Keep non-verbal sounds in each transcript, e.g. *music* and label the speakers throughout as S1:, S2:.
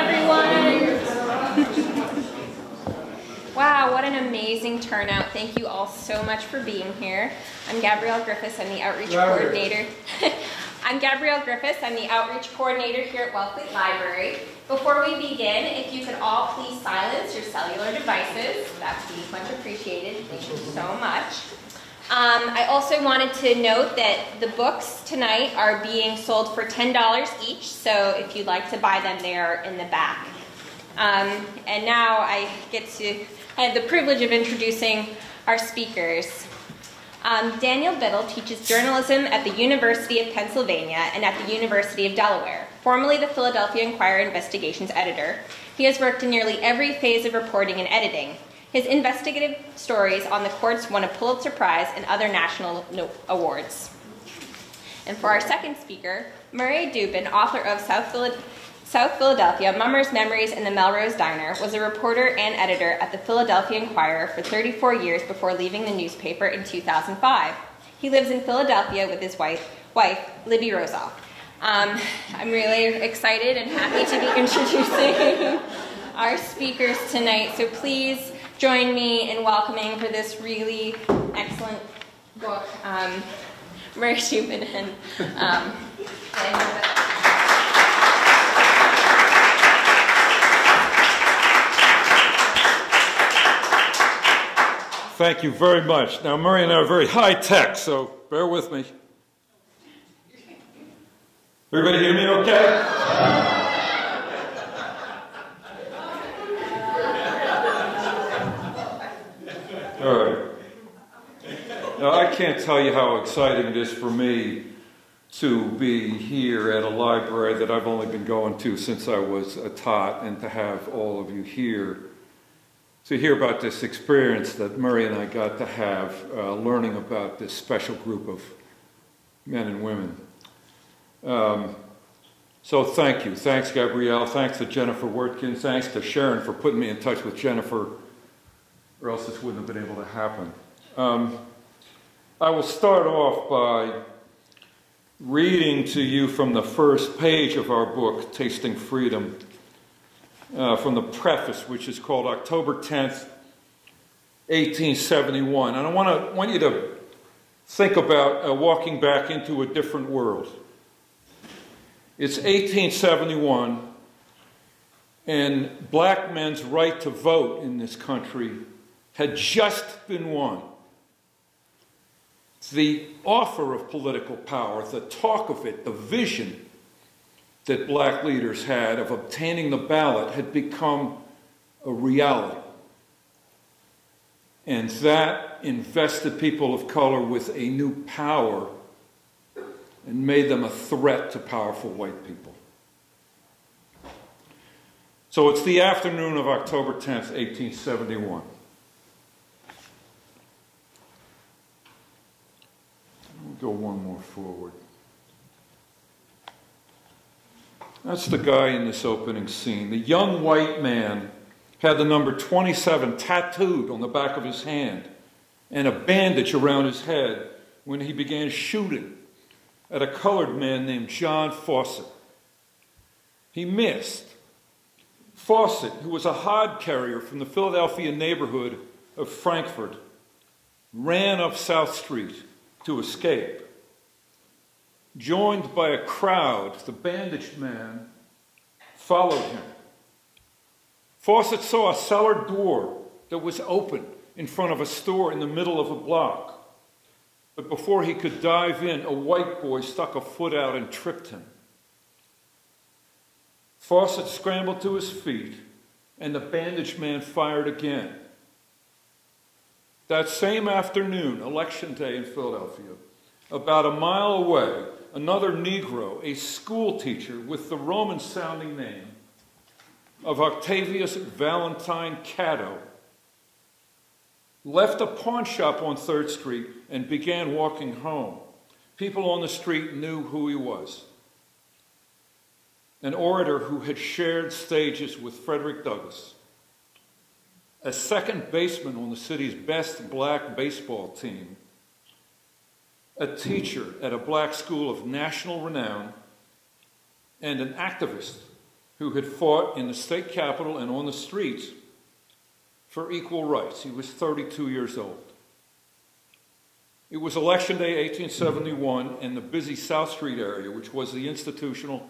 S1: everyone. *laughs* wow, what an amazing turnout. Thank you all so much for being here. I'm Gabrielle Griffiths. I'm the outreach coordinator. *laughs* I'm Gabrielle Griffiths. I'm the outreach coordinator here at Wellfleet Library. Before we begin, if you could all please silence your cellular devices, that would be much appreciated. Thank you so much. Um, I also wanted to note that the books tonight are being sold for $10 each, so if you'd like to buy them, they are in the back. Um, and now I get to, have the privilege of introducing our speakers. Um, Daniel Biddle teaches journalism at the University of Pennsylvania and at the University of Delaware. Formerly the Philadelphia Inquirer investigations editor, he has worked in nearly every phase of reporting and editing, his investigative stories on the courts won a Pulitzer Prize and other national awards. And for our second speaker, Murray Dubin, author of South, Philadelphia, Mummer's Memories and the Melrose Diner, was a reporter and editor at the Philadelphia Inquirer for 34 years before leaving the newspaper in 2005. He lives in Philadelphia with his wife, wife Libby Rosof. Um, I'm really excited and happy to be *laughs* introducing our speakers tonight, so please join me in welcoming for this really excellent book, um, Murray Dubin and
S2: Thank you very much. Now, Murray and I are very high tech, so bear with me. Everybody hear me okay? All right. Now, I can't tell you how exciting it is for me to be here at a library that I've only been going to since I was a tot and to have all of you here to hear about this experience that Murray and I got to have uh, learning about this special group of men and women. Um, so thank you. Thanks, Gabrielle. Thanks to Jennifer Wertkin. Thanks to Sharon for putting me in touch with Jennifer or else this wouldn't have been able to happen. Um, I will start off by reading to you from the first page of our book, Tasting Freedom, uh, from the preface, which is called October 10th, 1871. And I want, to, want you to think about uh, walking back into a different world. It's 1871, and black men's right to vote in this country had just been won. The offer of political power, the talk of it, the vision that black leaders had of obtaining the ballot had become a reality. And that invested people of color with a new power and made them a threat to powerful white people. So it's the afternoon of October 10th, 1871. Go one more forward. That's the guy in this opening scene. The young white man had the number 27 tattooed on the back of his hand and a bandage around his head when he began shooting at a colored man named John Fawcett. He missed. Fawcett, who was a hod carrier from the Philadelphia neighborhood of Frankford, ran up South Street to escape. Joined by a crowd, the bandaged man followed him. Fawcett saw a cellar door that was open in front of a store in the middle of a block. But before he could dive in, a white boy stuck a foot out and tripped him. Fawcett scrambled to his feet, and the bandaged man fired again. That same afternoon, election day in Philadelphia, about a mile away, another Negro, a school teacher with the Roman sounding name of Octavius Valentine Catto, left a pawn shop on 3rd Street and began walking home. People on the street knew who he was. An orator who had shared stages with Frederick Douglass a second baseman on the city's best black baseball team, a teacher at a black school of national renown, and an activist who had fought in the state capitol and on the streets for equal rights. He was 32 years old. It was Election Day 1871, in the busy South Street area, which was the institutional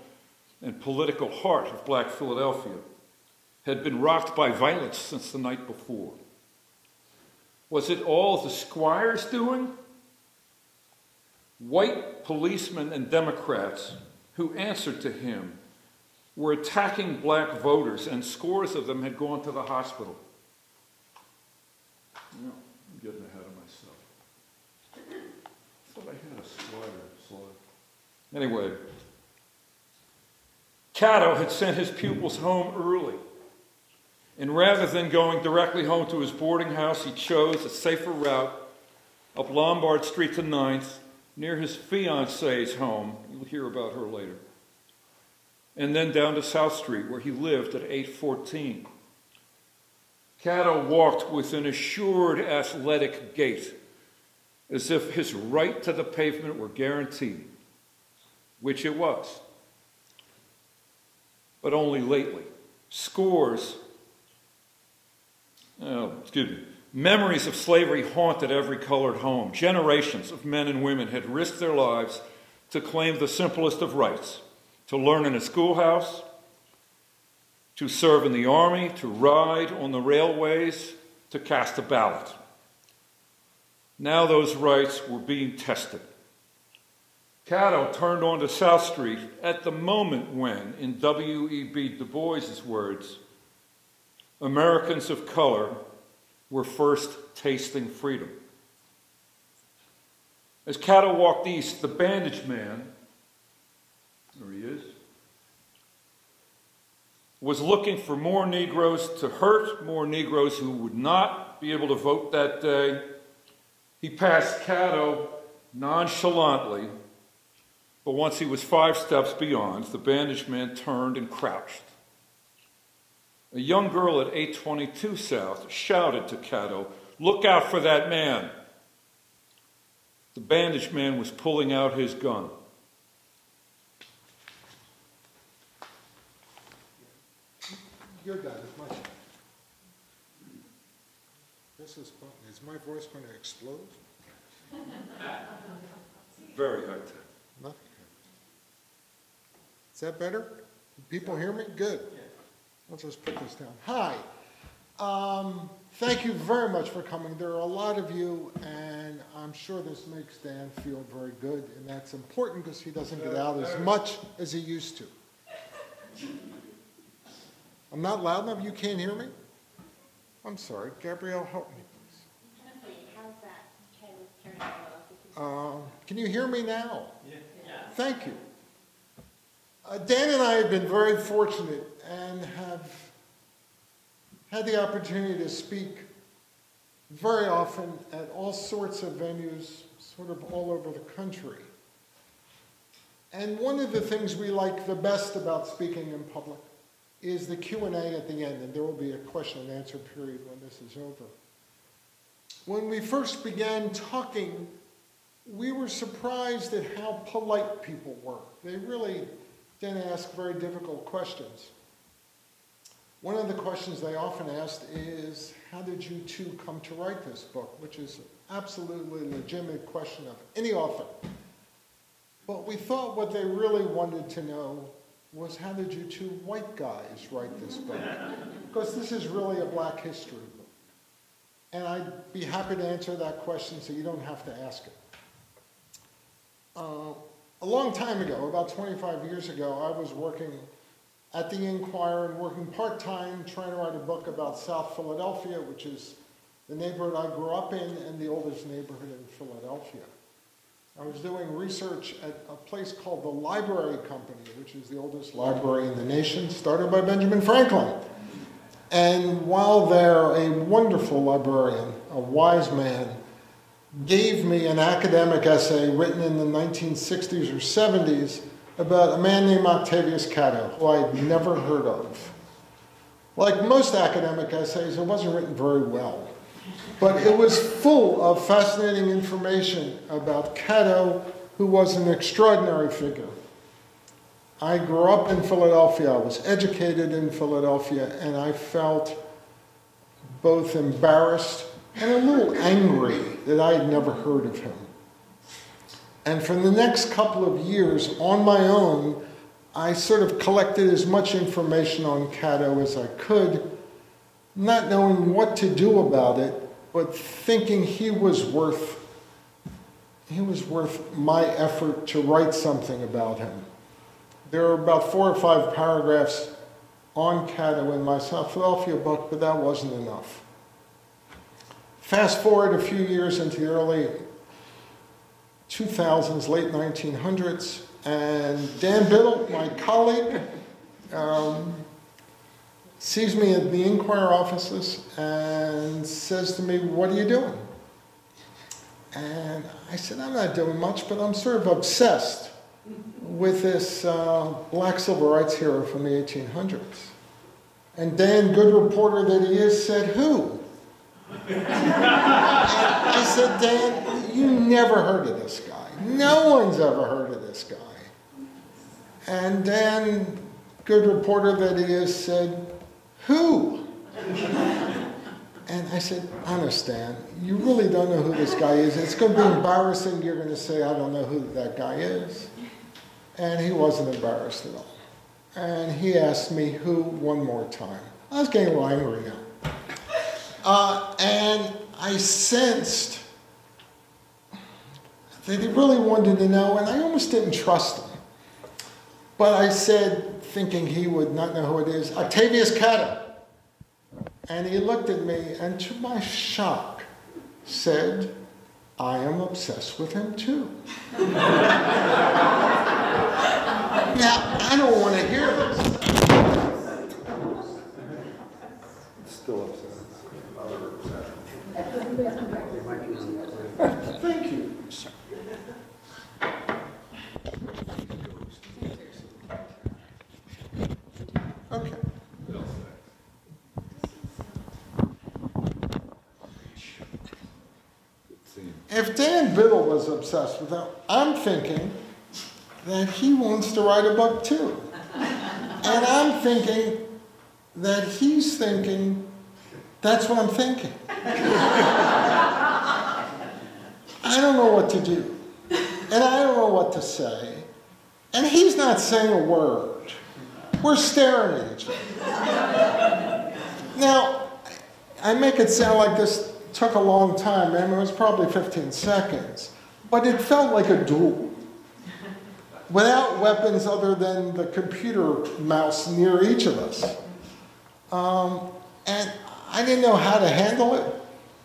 S2: and political heart of black Philadelphia, had been rocked by violence since the night before. Was it all the squire's doing? White policemen and Democrats who answered to him were attacking black voters, and scores of them had gone to the hospital. No, I'm getting ahead of myself. I thought I had a slider slide. Anyway, Catto had sent his pupils home early. And rather than going directly home to his boarding house, he chose a safer route up Lombard Street to 9th, near his fiancee's home. You'll hear about her later. And then down to South Street, where he lived at 814. Catto walked with an assured athletic gait, as if his right to the pavement were guaranteed, which it was. But only lately. Scores, oh, excuse me, memories of slavery haunted every colored home. Generations of men and women had risked their lives to claim the simplest of rights to learn in a schoolhouse, to serve in the army, to ride on the railways, to cast a ballot. Now those rights were being tested. Catto turned onto South Street at the moment when, in W.E.B. Du Bois's words, Americans of color were first tasting freedom. As Catto walked east, the bandaged man, there he is, was looking for more Negroes to hurt, more Negroes who would not be able to vote that day. He passed Catto nonchalantly, but once he was five steps beyond, the bandaged man turned and crouched. A young girl at 822 South shouted to Catto, Look out for that man! The bandaged man was pulling out his gun.
S3: Your done, it's my. This is, fun. is my voice going to explode?
S2: Very high tech.
S3: Nothing. Is that better? People hear me? Good. I'll just put this down. Hi. Um, thank you very much for coming. There are a lot of you, and I'm sure this makes Dan feel very good, and that's important because he doesn't get out as much as he used to. I'm not loud enough? You can't hear me? I'm sorry. Gabrielle, help me, please.
S4: How's that? Can you turn it a little?
S3: Uh, Can you hear me now? Yeah. Thank you. Uh, Dan and I have been very fortunate and have had the opportunity to speak very often at all sorts of venues, sort of all over the country. And one of the things we like the best about speaking in public is the Q&A at the end, and there will be a question and answer period when this is over. When we first began talking, we were surprised at how polite people were. They really didn't ask very difficult questions. One of the questions they often asked is, how did you two come to write this book? Which is an absolutely legitimate question of any author. But we thought what they really wanted to know was how did you two white guys write this book? Because this is really a black history book. And I'd be happy to answer that question so you don't have to ask it. Uh, a long time ago, about 25 years ago, I was working at the Inquirer and working part-time trying to write a book about South Philadelphia, which is the neighborhood I grew up in and the oldest neighborhood in Philadelphia. I was doing research at a place called the Library Company, which is the oldest library in the nation, started by Benjamin Franklin. And while there, a wonderful librarian, a wise man, gave me an academic essay written in the 1960s or 70s about a man named Octavius Catto, who I'd never heard of. Like most academic essays, it wasn't written very well. But it was full of fascinating information about Catto, who was an extraordinary figure. I grew up in Philadelphia, I was educated in Philadelphia, and I felt both embarrassed and a little angry that I had never heard of him. And for the next couple of years, on my own, I sort of collected as much information on Catto as I could, not knowing what to do about it, but thinking he was worth he was worth my effort to write something about him. There are about four or five paragraphs on Catto in my South Philadelphia book, but that wasn't enough. Fast forward a few years into the early 2000s, late 1900s, and Dan Biddle, my colleague, um, sees me at the Inquirer offices and says to me, What are you doing? And I said, I'm not doing much, but I'm sort of obsessed with this uh, black civil rights hero from the 1800s. And Dan, good reporter that he is, said, Who? *laughs* I said, Dan, you never heard of this guy. No one's ever heard of this guy. And Dan, good reporter that he is, said, Who? *laughs* And I said, honest, Dan, you really don't know who this guy is. It's going to be embarrassing. You're going to say, I don't know who that guy is. And he wasn't embarrassed at all. And he asked me who one more time. I was getting a little angry now. Uh, and I sensed that he really wanted to know, and I almost didn't trust him. But I said, thinking he would not know who it is, Octavius Catto. And he looked at me and, to my shock, said, I am obsessed with him too. *laughs* now, I don't want to hear this.
S2: Still upset.
S3: Thank you. If Dan Biddle was obsessed with that, I'm thinking that he wants to write a book too. And I'm thinking that he's thinking that's what I'm thinking. I don't know what to do. And I don't know what to say. And he's not saying a word. We're staring at each other. Now, I make it sound like this took a long time. I mean, it was probably 15 seconds. But it felt like a duel. Without weapons other than the computer mouse near each of us. Um, and I didn't know how to handle it.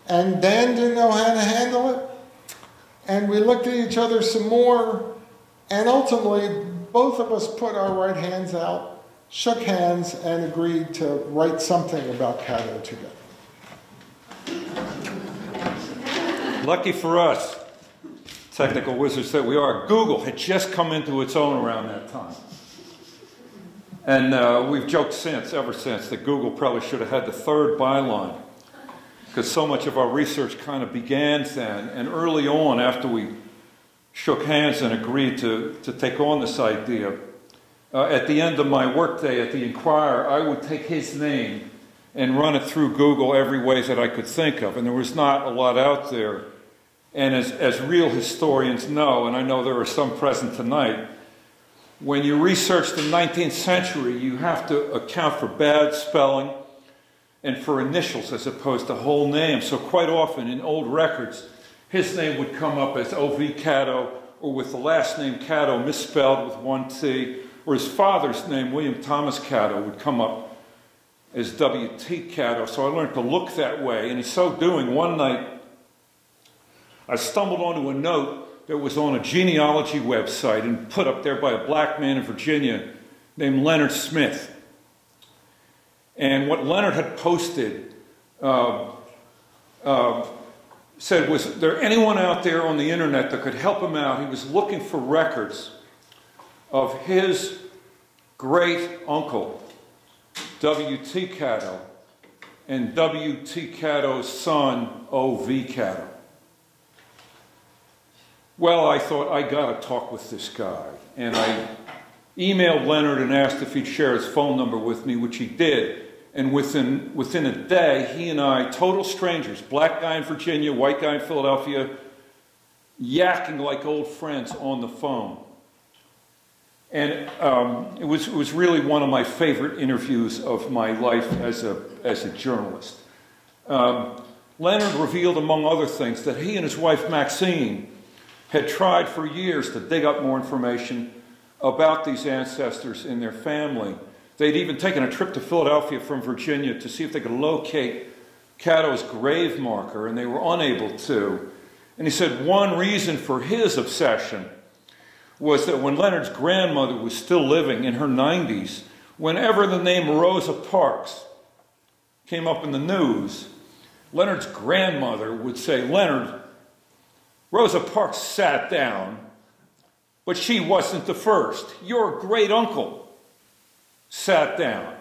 S3: And Dan didn't know how to handle it. And we looked at each other some more. And ultimately, both of us put our right hands out, shook hands, and agreed to write something about Catto together.
S2: Lucky for us, technical wizards that we are, Google had just come into its own around that time. And uh, we've joked since, ever since, that Google probably should have had the third byline because so much of our research kind of began then. And early on, after we shook hands and agreed to, to take on this idea, uh, at the end of my workday at the Inquirer, I would take his name and run it through Google every way that I could think of. And there was not a lot out there. And as, as real historians know, and I know there are some present tonight, when you research the 19th century, you have to account for bad spelling and for initials as opposed to whole names. So, quite often in old records, his name would come up as O.V. Catto or with the last name Catto misspelled with one T, or his father's name, William Thomas Catto, would come up as W.T. Catto. So, I learned to look that way. And in so doing, one night, I stumbled onto a note that was on a genealogy website and put up there by a black man in Virginia named Leonard Smith. And what Leonard had posted uh, uh, said, Was there anyone out there on the internet that could help him out? He was looking for records of his great uncle, W.T. Catto, and W.T. Catto's son, O.V. Catto. Well, I thought, I got to talk with this guy. And I emailed Leonard and asked if he'd share his phone number with me, which he did. And within, within a day, he and I, total strangers, black guy in Virginia, white guy in Philadelphia, yakking like old friends on the phone. And um, it, was, it was really one of my favorite interviews of my life as a, as a journalist. Um, Leonard revealed, among other things, that he and his wife Maxine had tried for years to dig up more information about these ancestors in their family. They'd even taken a trip to Philadelphia from Virginia to see if they could locate Catto's grave marker, and they were unable to. And he said one reason for his obsession was that when Leonard's grandmother was still living in her 90s, whenever the name Rosa Parks came up in the news, Leonard's grandmother would say, Leonard, Rosa Parks sat down, but she wasn't the first. Your great uncle sat down.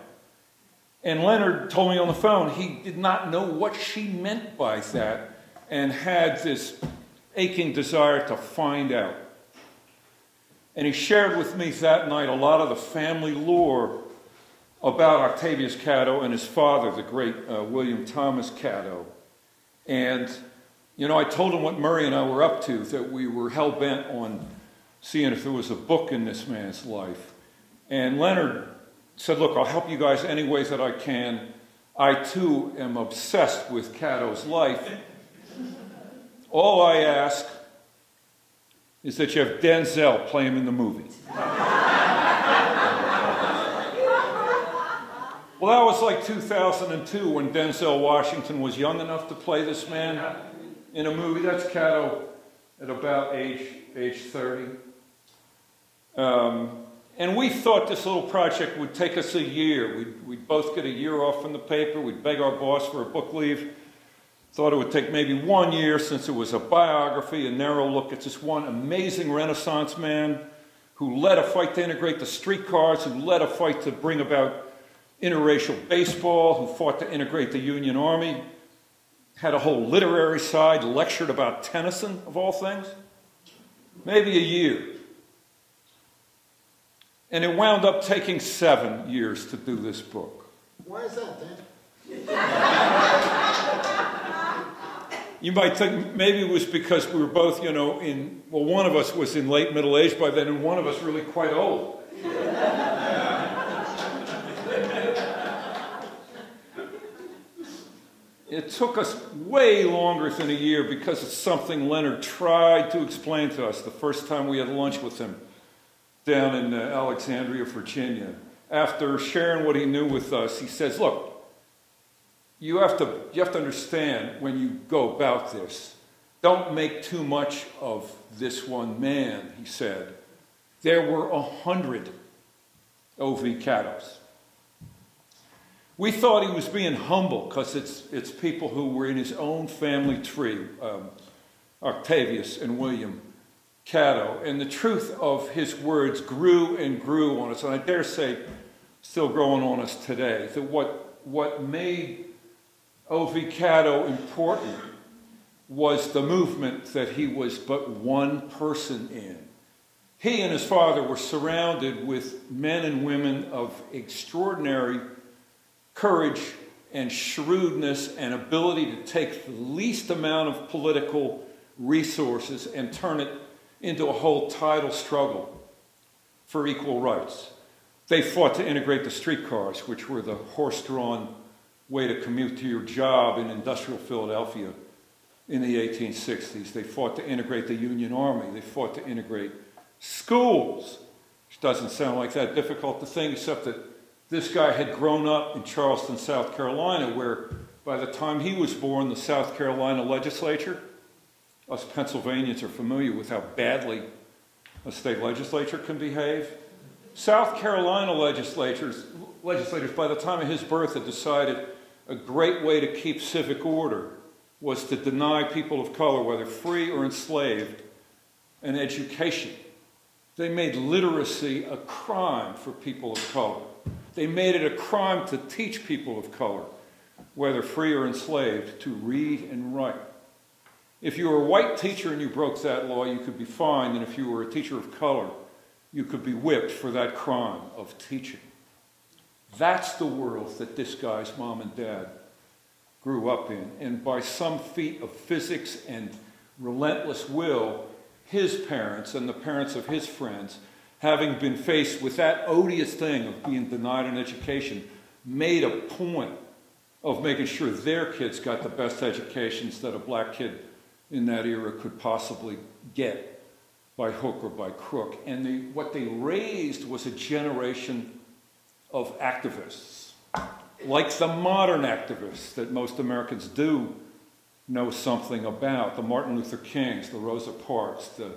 S2: And Leonard told me on the phone he did not know what she meant by that and had this aching desire to find out. And he shared with me that night a lot of the family lore about Octavius Catto and his father, the great uh, William Thomas Catto. And, you know, I told him what Murray and I were up to, that we were hell bent on seeing if there was a book in this man's life. And Leonard said, Look, I'll help you guys any ways that I can. I too am obsessed with Catto's life. All I ask is that you have Denzel play him in the movie. well, that was like 2002 when Denzel Washington was young enough to play this man in a movie. That's Catto at about age, age 30. Um, and we thought this little project would take us a year. We'd, we'd both get a year off from the paper. We'd beg our boss for a book leave. Thought it would take maybe one year since it was a biography, a narrow look at this one amazing Renaissance man who led a fight to integrate the streetcars, who led a fight to bring about interracial baseball, who fought to integrate the Union Army, had a whole literary side, lectured about Tennyson, of all things. Maybe a year. And it wound up taking seven years to do this book.
S3: Why is that, Dan?
S2: You might think maybe it was because we were both, you know, in, well, one of us was in late middle age by then, and one of us really quite old. It took us way longer than a year because it's something Leonard tried to explain to us the first time we had lunch with him down in uh, Alexandria, Virginia. After sharing what he knew with us, he says, Look, you have to you have to understand when you go about this. Don't make too much of this one man he said. There were a hundred ov cattos we thought he was being humble because it's, it's people who were in his own family tree um, octavius and william catto and the truth of his words grew and grew on us and i dare say still growing on us today that what, what made O.V. Catto important was the movement that he was but one person in. He and his father were surrounded with men and women of extraordinary courage and shrewdness and ability to take the least amount of political resources and turn it into a whole tidal struggle for equal rights. They fought to integrate the streetcars, which were the horse drawn way to commute to your job in industrial Philadelphia in the 1860s. They fought to integrate the Union Army. They fought to integrate schools, which doesn't sound like that difficult a thing, except that this guy had grown up in Charleston, South Carolina, where by the time he was born, the South Carolina legislature, us Pennsylvanians are familiar with how badly a state legislature can behave. South Carolina legislators, legislators, by the time of his birth, had decided a great way to keep civic order was to deny people of color, whether free or enslaved, an education. They made literacy a crime for people of color. They made it a crime to teach people of color, whether free or enslaved, to read and write. If you were a white teacher and you broke that law, you could be fined, and if you were a teacher of color, you could be whipped for that crime of teaching. That's the world that this guy's mom and dad grew up in. And by some feat of physics and relentless will, his parents and the parents of his friends, having been faced with that odious thing of being denied an education, made a point of making sure their kids got the best educations that a black kid in that era could possibly get by hook or by crook. And they, what they raised was a generation of activists, like the modern activists that most Americans do know something about the Martin Luther Kings, the Rosa Parks, the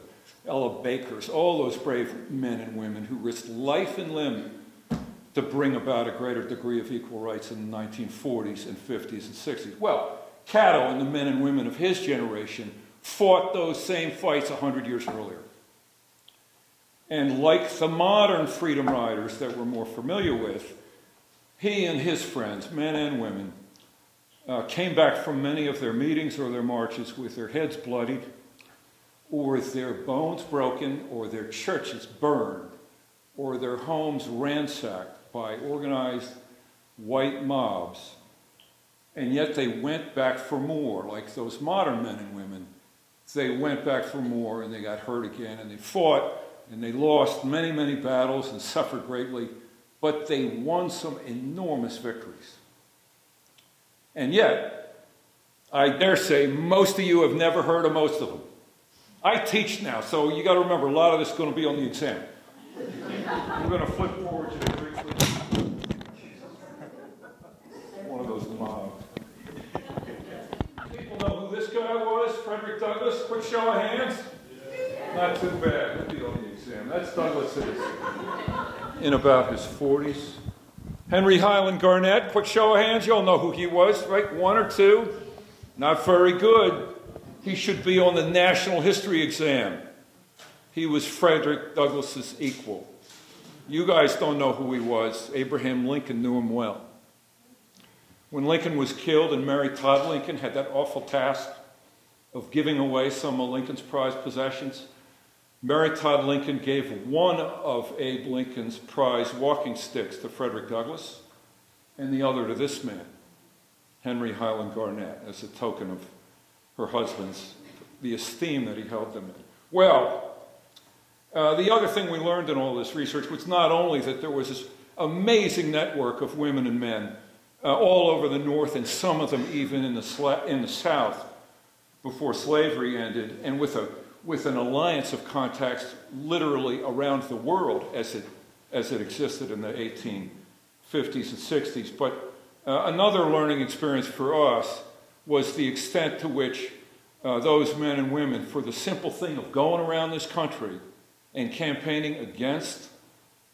S2: Ella Bakers, all those brave men and women who risked life and limb to bring about a greater degree of equal rights in the 1940s and 50s and 60s. Well, Catto and the men and women of his generation fought those same fights 100 years earlier. And like the modern freedom riders that we're more familiar with, he and his friends, men and women, uh, came back from many of their meetings or their marches with their heads bloodied, or their bones broken, or their churches burned, or their homes ransacked by organized white mobs, and yet they went back for more, like those modern men and women. They went back for more and they got hurt again and they fought and they lost many, many battles and suffered greatly, but they won some enormous victories. And yet, I dare say most of you have never heard of most of them. I teach now, so you got to remember a lot of this is going to be on the exam. We're going to flip forward to the one of those mobs. People know who this guy was, Frederick Douglass. Quick show of hands. Not too bad. He'll be on the exam. That's Douglass in about his 40s. Henry Highland Garnet. Quick show of hands. You all know who he was, right? One or two. Not very good. He should be on the national history exam. He was Frederick Douglass's equal. You guys don't know who he was. Abraham Lincoln knew him well. When Lincoln was killed and Mary Todd Lincoln had that awful task of giving away some of Lincoln's prized possessions, Mary Todd Lincoln gave one of Abe Lincoln's prize walking sticks to Frederick Douglass and the other to this man, Henry Highland Garnet, as a token of her husband's, the esteem that he held them in. Well, uh, the other thing we learned in all this research was not only that there was this amazing network of women and men uh, all over the North, and some of them even in the, in the South before slavery ended, and with, a, with an alliance of contacts literally around the world as it, as it existed in the 1850s and 60s. But uh, another learning experience for us was the extent to which uh, those men and women, for the simple thing of going around this country and campaigning against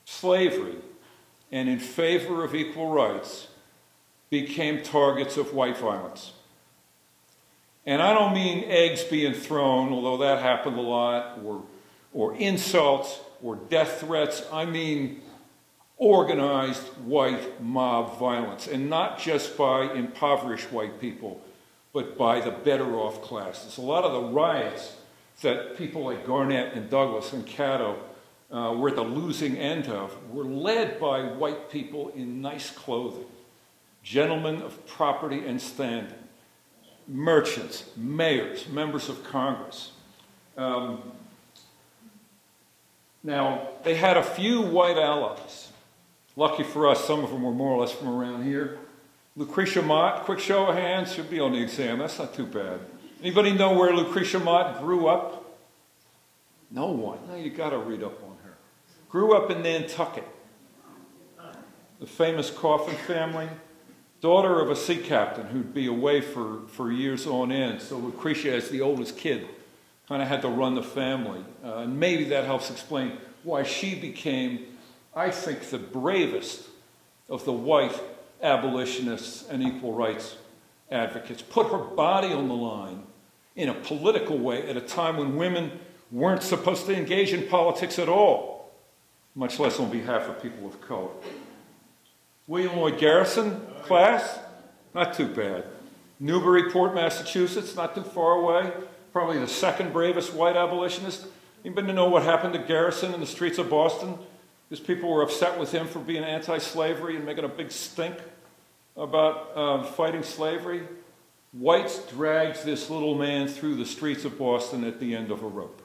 S2: slavery and in favor of equal rights, became targets of white violence. And I don't mean eggs being thrown, although that happened a lot, or, or insults or death threats. I mean organized white mob violence, and not just by impoverished white people, but by the better off classes. A lot of the riots that people like Garnet and Douglass and Catto uh, were at the losing end of were led by white people in nice clothing gentlemen of property and standing, merchants, mayors, members of Congress. Um, now, they had a few white allies. Lucky for us, some of them were more or less from around here. Lucretia Mott, quick show of hands, should be on the exam. That's not too bad. Anybody know where Lucretia Mott grew up? No one. No, you got to read up on her. Grew up in Nantucket. The famous Coffin family daughter of a sea captain who'd be away for, for years on end. So Lucretia, as the oldest kid, kind of had to run the family. Uh, and maybe that helps explain why she became, I think, the bravest of the white abolitionists and equal rights advocates. Put her body on the line in a political way at a time when women weren't supposed to engage in politics at all, much less on behalf of people of color. William Lloyd Garrison, class, not too bad. Newburyport, Massachusetts, not too far away. Probably the second bravest white abolitionist. Anybody know what happened to Garrison in the streets of Boston? His people were upset with him for being anti-slavery and making a big stink about uh, fighting slavery. Whites dragged this little man through the streets of Boston at the end of a rope.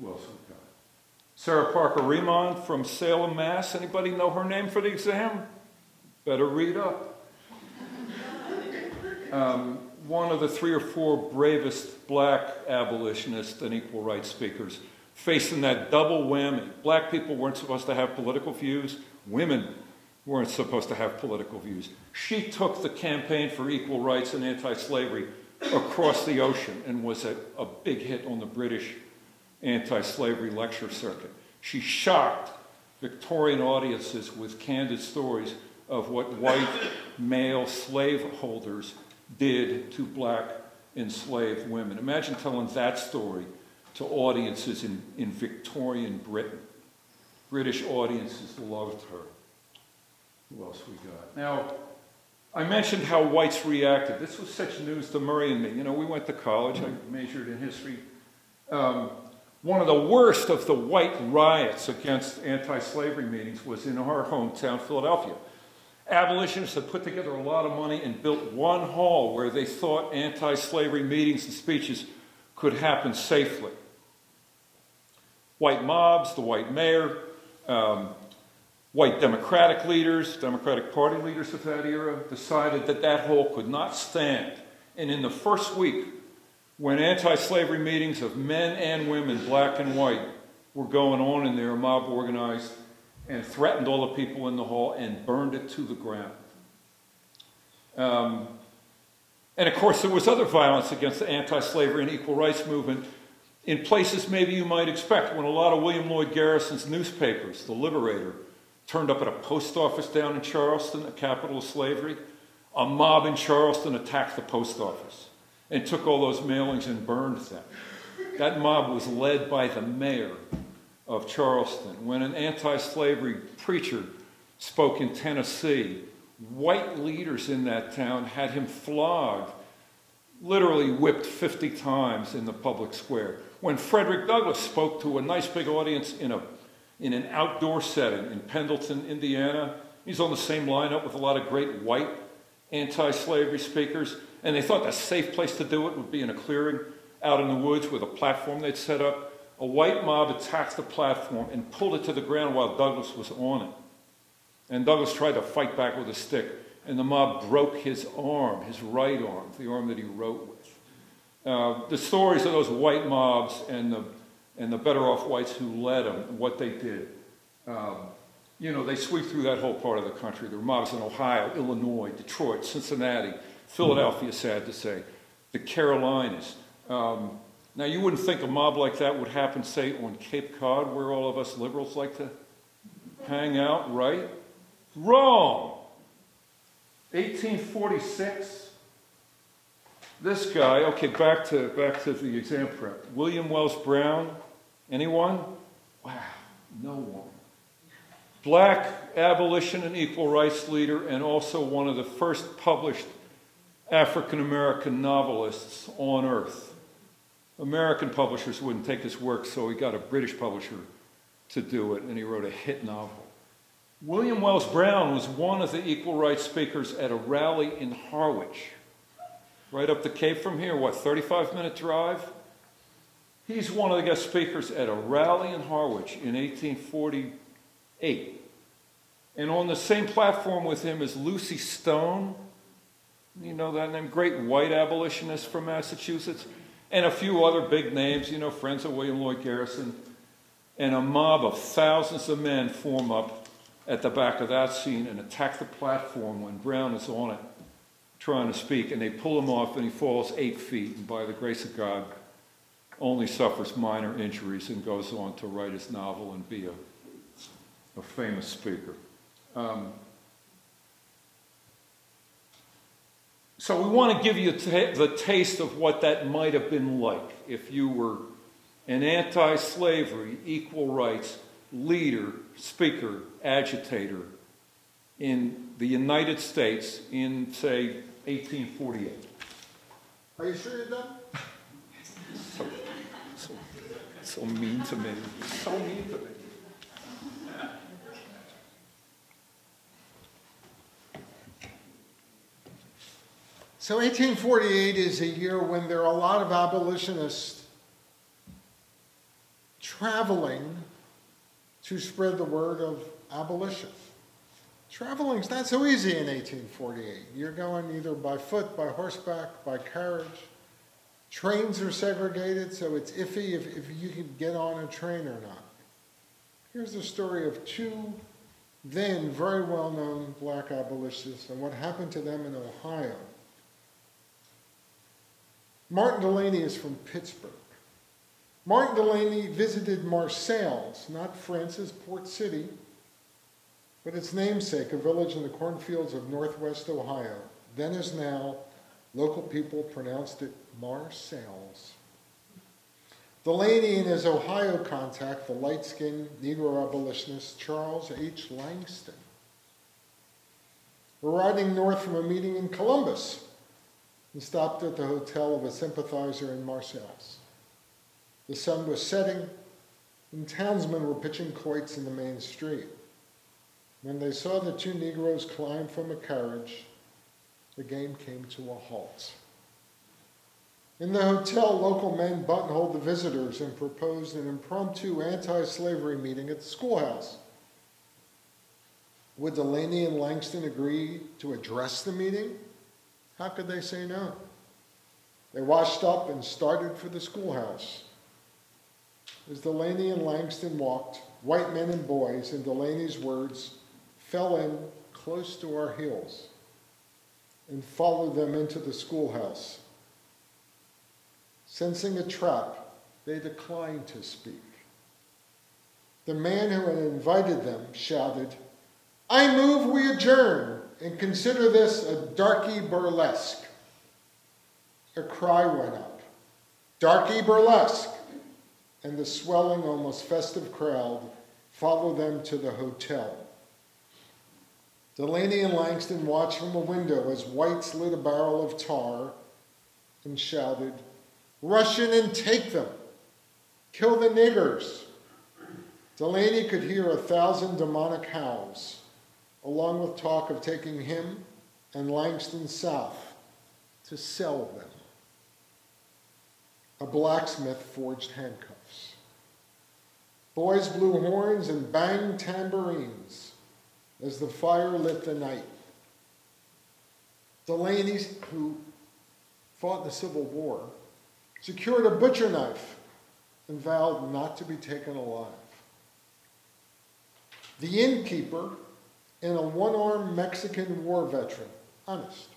S2: Who else we got? Sarah Parker Remond from Salem, Mass. Anybody know her name for the exam? Better read up. *laughs* Um, one of the three or four bravest black abolitionists and equal rights speakers, facing that double whammy. Black people weren't supposed to have political views, women weren't supposed to have political views. She took the campaign for equal rights and anti slavery across the ocean and was a, a big hit on the British anti slavery lecture circuit. She shocked Victorian audiences with candid stories of what white male slaveholders did to black enslaved women. Imagine telling that story to audiences in, in Victorian Britain. British audiences loved her. Who else we got? Now, I mentioned how whites reacted. This was such news to Murray and me. You know, we went to college, I majored in history. Um, one of the worst of the white riots against anti slavery meetings was in our hometown, Philadelphia. Abolitionists had put together a lot of money and built one hall where they thought anti slavery meetings and speeches could happen safely. White mobs, the white mayor, um, white Democratic leaders, Democratic Party leaders of that era, decided that that hall could not stand. And in the first week, when anti slavery meetings of men and women, black and white, were going on in there, a mob organized and threatened all the people in the hall and burned it to the ground. Um, and of course, there was other violence against the anti slavery and equal rights movement in places maybe you might expect when a lot of William Lloyd Garrison's newspapers, The Liberator, turned up at a post office down in Charleston, the capital of slavery. A mob in Charleston attacked the post office and took all those mailings and burned them. That mob was led by the mayor of Charleston. When an anti slavery preacher spoke in Tennessee, white leaders in that town had him flogged, literally whipped 50 times in the public square. When Frederick Douglass spoke to a nice big audience in, a, in an outdoor setting in Pendleton, Indiana, he's on the same lineup with a lot of great white anti slavery speakers, and they thought the safe place to do it would be in a clearing out in the woods with a platform they'd set up a white mob attacked the platform and pulled it to the ground while Douglass was on it. And Douglass tried to fight back with a stick, and the mob broke his arm, his right arm, the arm that he wrote with. Uh, the stories of those white mobs and the, and the better off whites who led them, what they did. Um, you know, they sweep through that whole part of the country. There were mobs in Ohio, Illinois, Detroit, Cincinnati, Philadelphia, sad to say, the Carolinas. Um, now, you wouldn't think a mob like that would happen, say, on Cape Cod, where all of us liberals like to hang out, right? Wrong. 1846. This guy, okay, back to, back to the exam prep. William Wells Brown. Anyone? Wow, no one. Black abolition and equal rights leader, and also one of the first published African American novelists on earth. American publishers wouldn't take his work, so he got a British publisher to do it, and he wrote a hit novel. William Wells Brown was one of the equal rights speakers at a rally in Harwich, right up the Cape from here, what, 35 minute drive? He's one of the guest speakers at a rally in Harwich in 1848. And on the same platform with him is Lucy Stone. You know that name? Great white abolitionist from Massachusetts and a few other big names, you know, friends of William Lloyd Garrison. And a mob of thousands of men form up at the back of that scene and attack the platform when Brown is on it trying to speak. And they pull him off, and he falls eight feet. And by the grace of God, only suffers minor injuries and goes on to write his novel and be a, a famous speaker. Um, So we want to give you the taste of what that might have been like if you were an anti slavery, equal rights leader, speaker, agitator in the United States in, say, 1848.
S3: Are you sure you're done?
S2: So, so mean to me. So mean to me.
S3: So 1848 is a year when there are a lot of abolitionists traveling to spread the word of abolition. Traveling's not so easy in 1848. You're going either by foot, by horseback, by carriage. Trains are segregated, so it's iffy if, if you can get on a train or not. Here's the story of two then very well known black abolitionists and what happened to them in Ohio. Martin Delany is from Pittsburgh. Martin Delany visited Marseilles, not France's port city, but its namesake, a village in the cornfields of northwest Ohio. Then as now, local people pronounced it Marseilles. Delany and his Ohio contact, the light skinned Negro abolitionist Charles H. Langston, were riding north from a meeting in Columbus and stopped at the hotel of a sympathizer in Marseilles. The sun was setting, and townsmen were pitching quoits in the main street. When they saw the two Negroes climb from a carriage, the game came to a halt. In the hotel, local men buttonholed the visitors and proposed an impromptu anti slavery meeting at the schoolhouse. Would Delany and Langston agree to address the meeting? How could they say no? They washed up and started for the schoolhouse. As Delany and Langston walked, white men and boys, in Delany's words, fell in close to our heels and followed them into the schoolhouse. Sensing a trap, they declined to speak. The man who had invited them shouted, I move we adjourn and consider this a darky burlesque. A cry went up, darky burlesque, and the swelling, almost festive crowd followed them to the hotel. Delany and Langston watched from a window as Whites lit a barrel of tar and shouted, Rush in and take them! Kill the niggers! Delany could hear a thousand demonic howls along with talk of taking him and Langston south to sell them. A blacksmith forged handcuffs. Boys blew horns and banged tambourines as the fire lit the night. Delany, who fought in the Civil War, secured a butcher knife and vowed not to be taken alive. The innkeeper and a one armed Mexican war veteran, honest.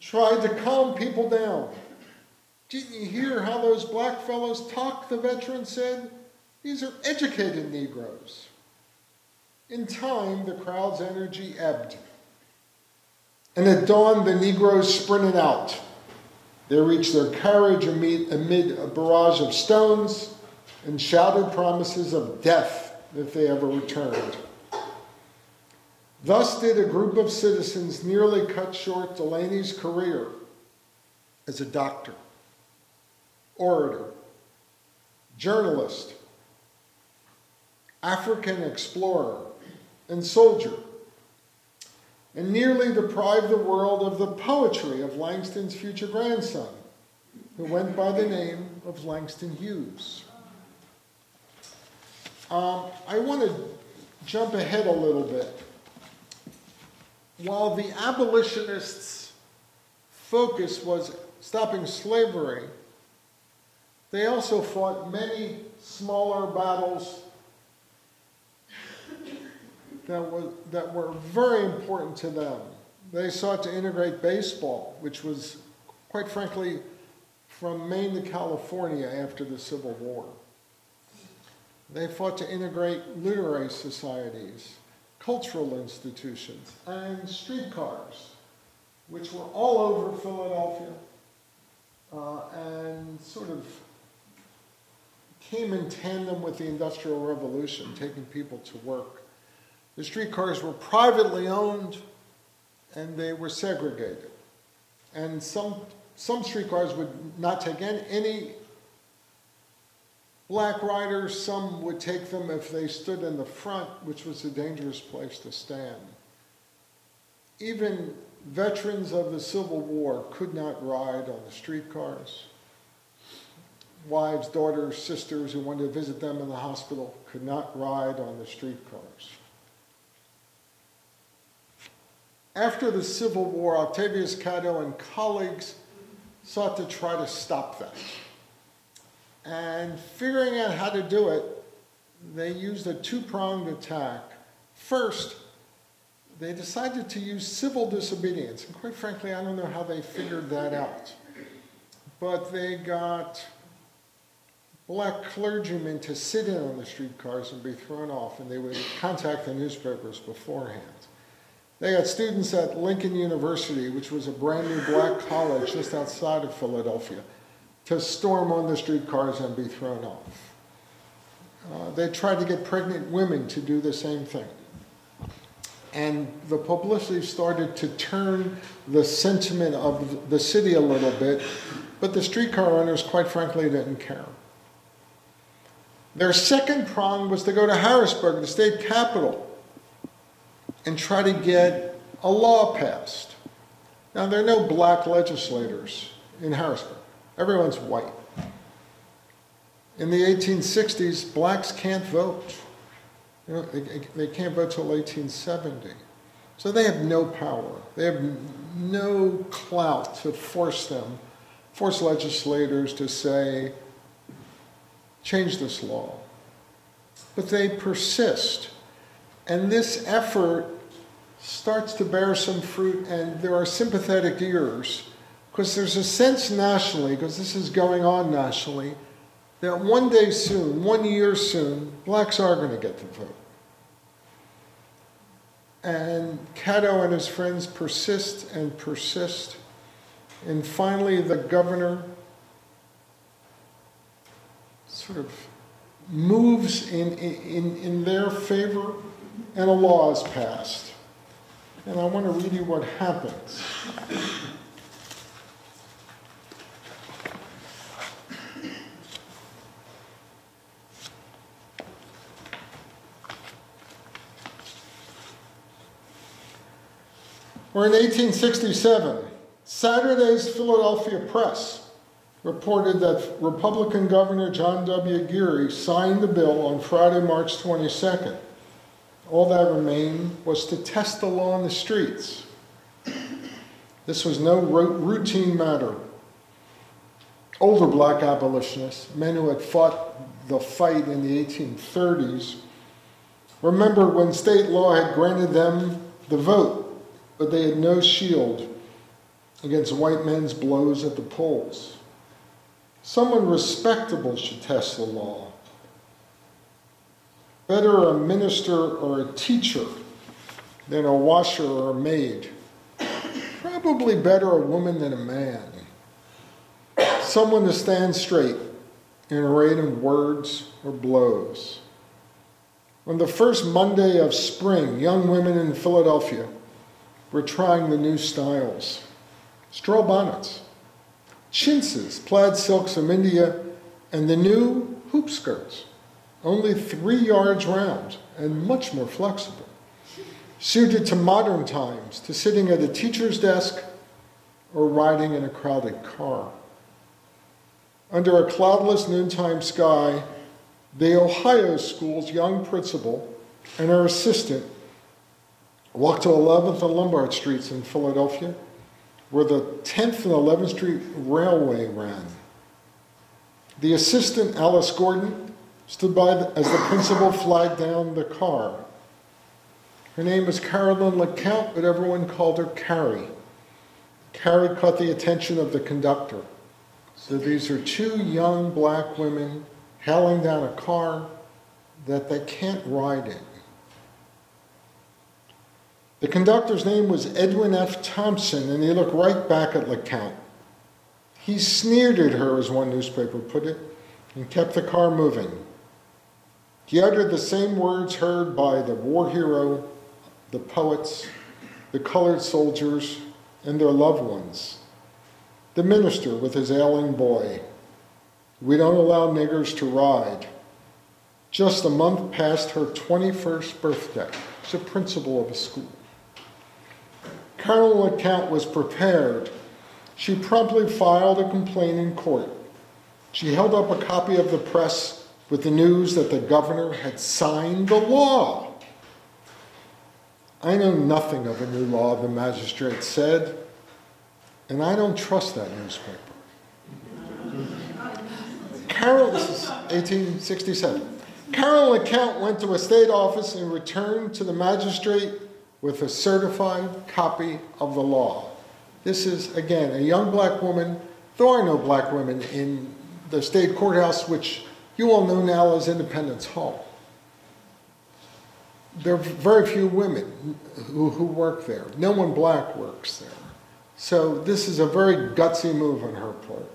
S3: Tried to calm people down. Didn't you hear how those black fellows talk? The veteran said. These are educated Negroes. In time, the crowd's energy ebbed. And at dawn, the Negroes sprinted out. They reached their carriage amid, amid a barrage of stones and shouted promises of death if they ever returned. Thus did a group of citizens nearly cut short Delany's career as a doctor, orator, journalist, African explorer, and soldier, and nearly deprived the world of the poetry of Langston's future grandson, who went by the name of Langston Hughes. Um, I want to jump ahead a little bit while the abolitionists' focus was stopping slavery, they also fought many smaller battles that were, that were very important to them. They sought to integrate baseball, which was, quite frankly, from Maine to California after the Civil War. They fought to integrate literary societies cultural institutions, and streetcars, which were all over Philadelphia uh, and sort of came in tandem with the Industrial Revolution, taking people to work. The streetcars were privately owned and they were segregated. And some, some streetcars would not take any, any Black riders, some would take them if they stood in the front, which was a dangerous place to stand. Even veterans of the Civil War could not ride on the streetcars. Wives, daughters, sisters who wanted to visit them in the hospital could not ride on the streetcars. After the Civil War, Octavius Catto and colleagues sought to try to stop that. And figuring out how to do it, they used a two pronged attack. First, they decided to use civil disobedience. And quite frankly, I don't know how they figured that out. But they got black clergymen to sit in on the streetcars and be thrown off, and they would contact the newspapers beforehand. They got students at Lincoln University, which was a brand new black college just outside of Philadelphia, to storm on the streetcars and be thrown off. Uh, they tried to get pregnant women to do the same thing. And the publicity started to turn the sentiment of the city a little bit, but the streetcar owners, quite frankly, didn't care. Their second prong was to go to Harrisburg, the state capital, and try to get a law passed. Now, there are no black legislators in Harrisburg, everyone's white. In the 1860s, blacks can't vote. You know, they, they can't vote till 1870. So they have no power. They have no clout to force them, force legislators to say, change this law. But they persist. And this effort starts to bear some fruit, and there are sympathetic ears, because there's a sense nationally, because this is going on nationally, that one day soon, one year soon, blacks are going to get the vote. And Catto and his friends persist and persist. And finally, the governor sort of moves in, in, in their favor, and a law is passed. And I want to read you what happens. Or in 1867, Saturday's Philadelphia Press reported that Republican Governor John W. Geary signed the bill on Friday, March 22nd. All that remained was to test the law in the streets. This was no routine matter. Older black abolitionists, men who had fought the fight in the 1830s, remembered when state law had granted them the vote, but they had no shield against white men's blows at the polls. Someone respectable should test the law. Better a minister or a teacher than a washer or a maid. Probably better a woman than a man. Someone to stand straight and arrayed in words or blows. On the first Monday of spring, young women in Philadelphia were trying the new styles straw bonnets, chintzes, plaid silks from India, and the new hoop skirts, only three yards round and much more flexible, suited to modern times, to sitting at a teacher's desk or riding in a crowded car. Under a cloudless noontime sky, the Ohio School's young principal and her assistant walked to 11th and Lombard Streets in Philadelphia where the 10th and 11th Street Railway ran. The assistant, Alice Gordon, stood by as the principal flagged down the car. Her name was Carolyn LeCount, but everyone called her Carrie. Carrie caught the attention of the conductor. So these are two young black women hailing down a car that they can't ride in. The conductor's name was Edwin F. Thompson, and he looked right back at LeCount. He sneered at her, as one newspaper put it, and kept the car moving. He uttered the same words heard by the war hero, the poets, the colored soldiers, and their loved ones, the minister with his ailing boy. We don't allow niggers to ride. Just a month past her 21st birthday. She's a principal of a school. Carolyn LeCount was prepared. She promptly filed a complaint in court. She held up a copy of the press with the news that the governor had signed the law. I know nothing of a new law, the magistrate said, and I don't trust that newspaper. Carol, this is 1867. Carol LeCount went to a state office and returned to the magistrate with a certified copy of the law. This is, again, a young black woman. There are no black women in the state courthouse, which you all know now as Independence Hall. There are very few women who, who work there. No one black works there. So this is a very gutsy move on her part.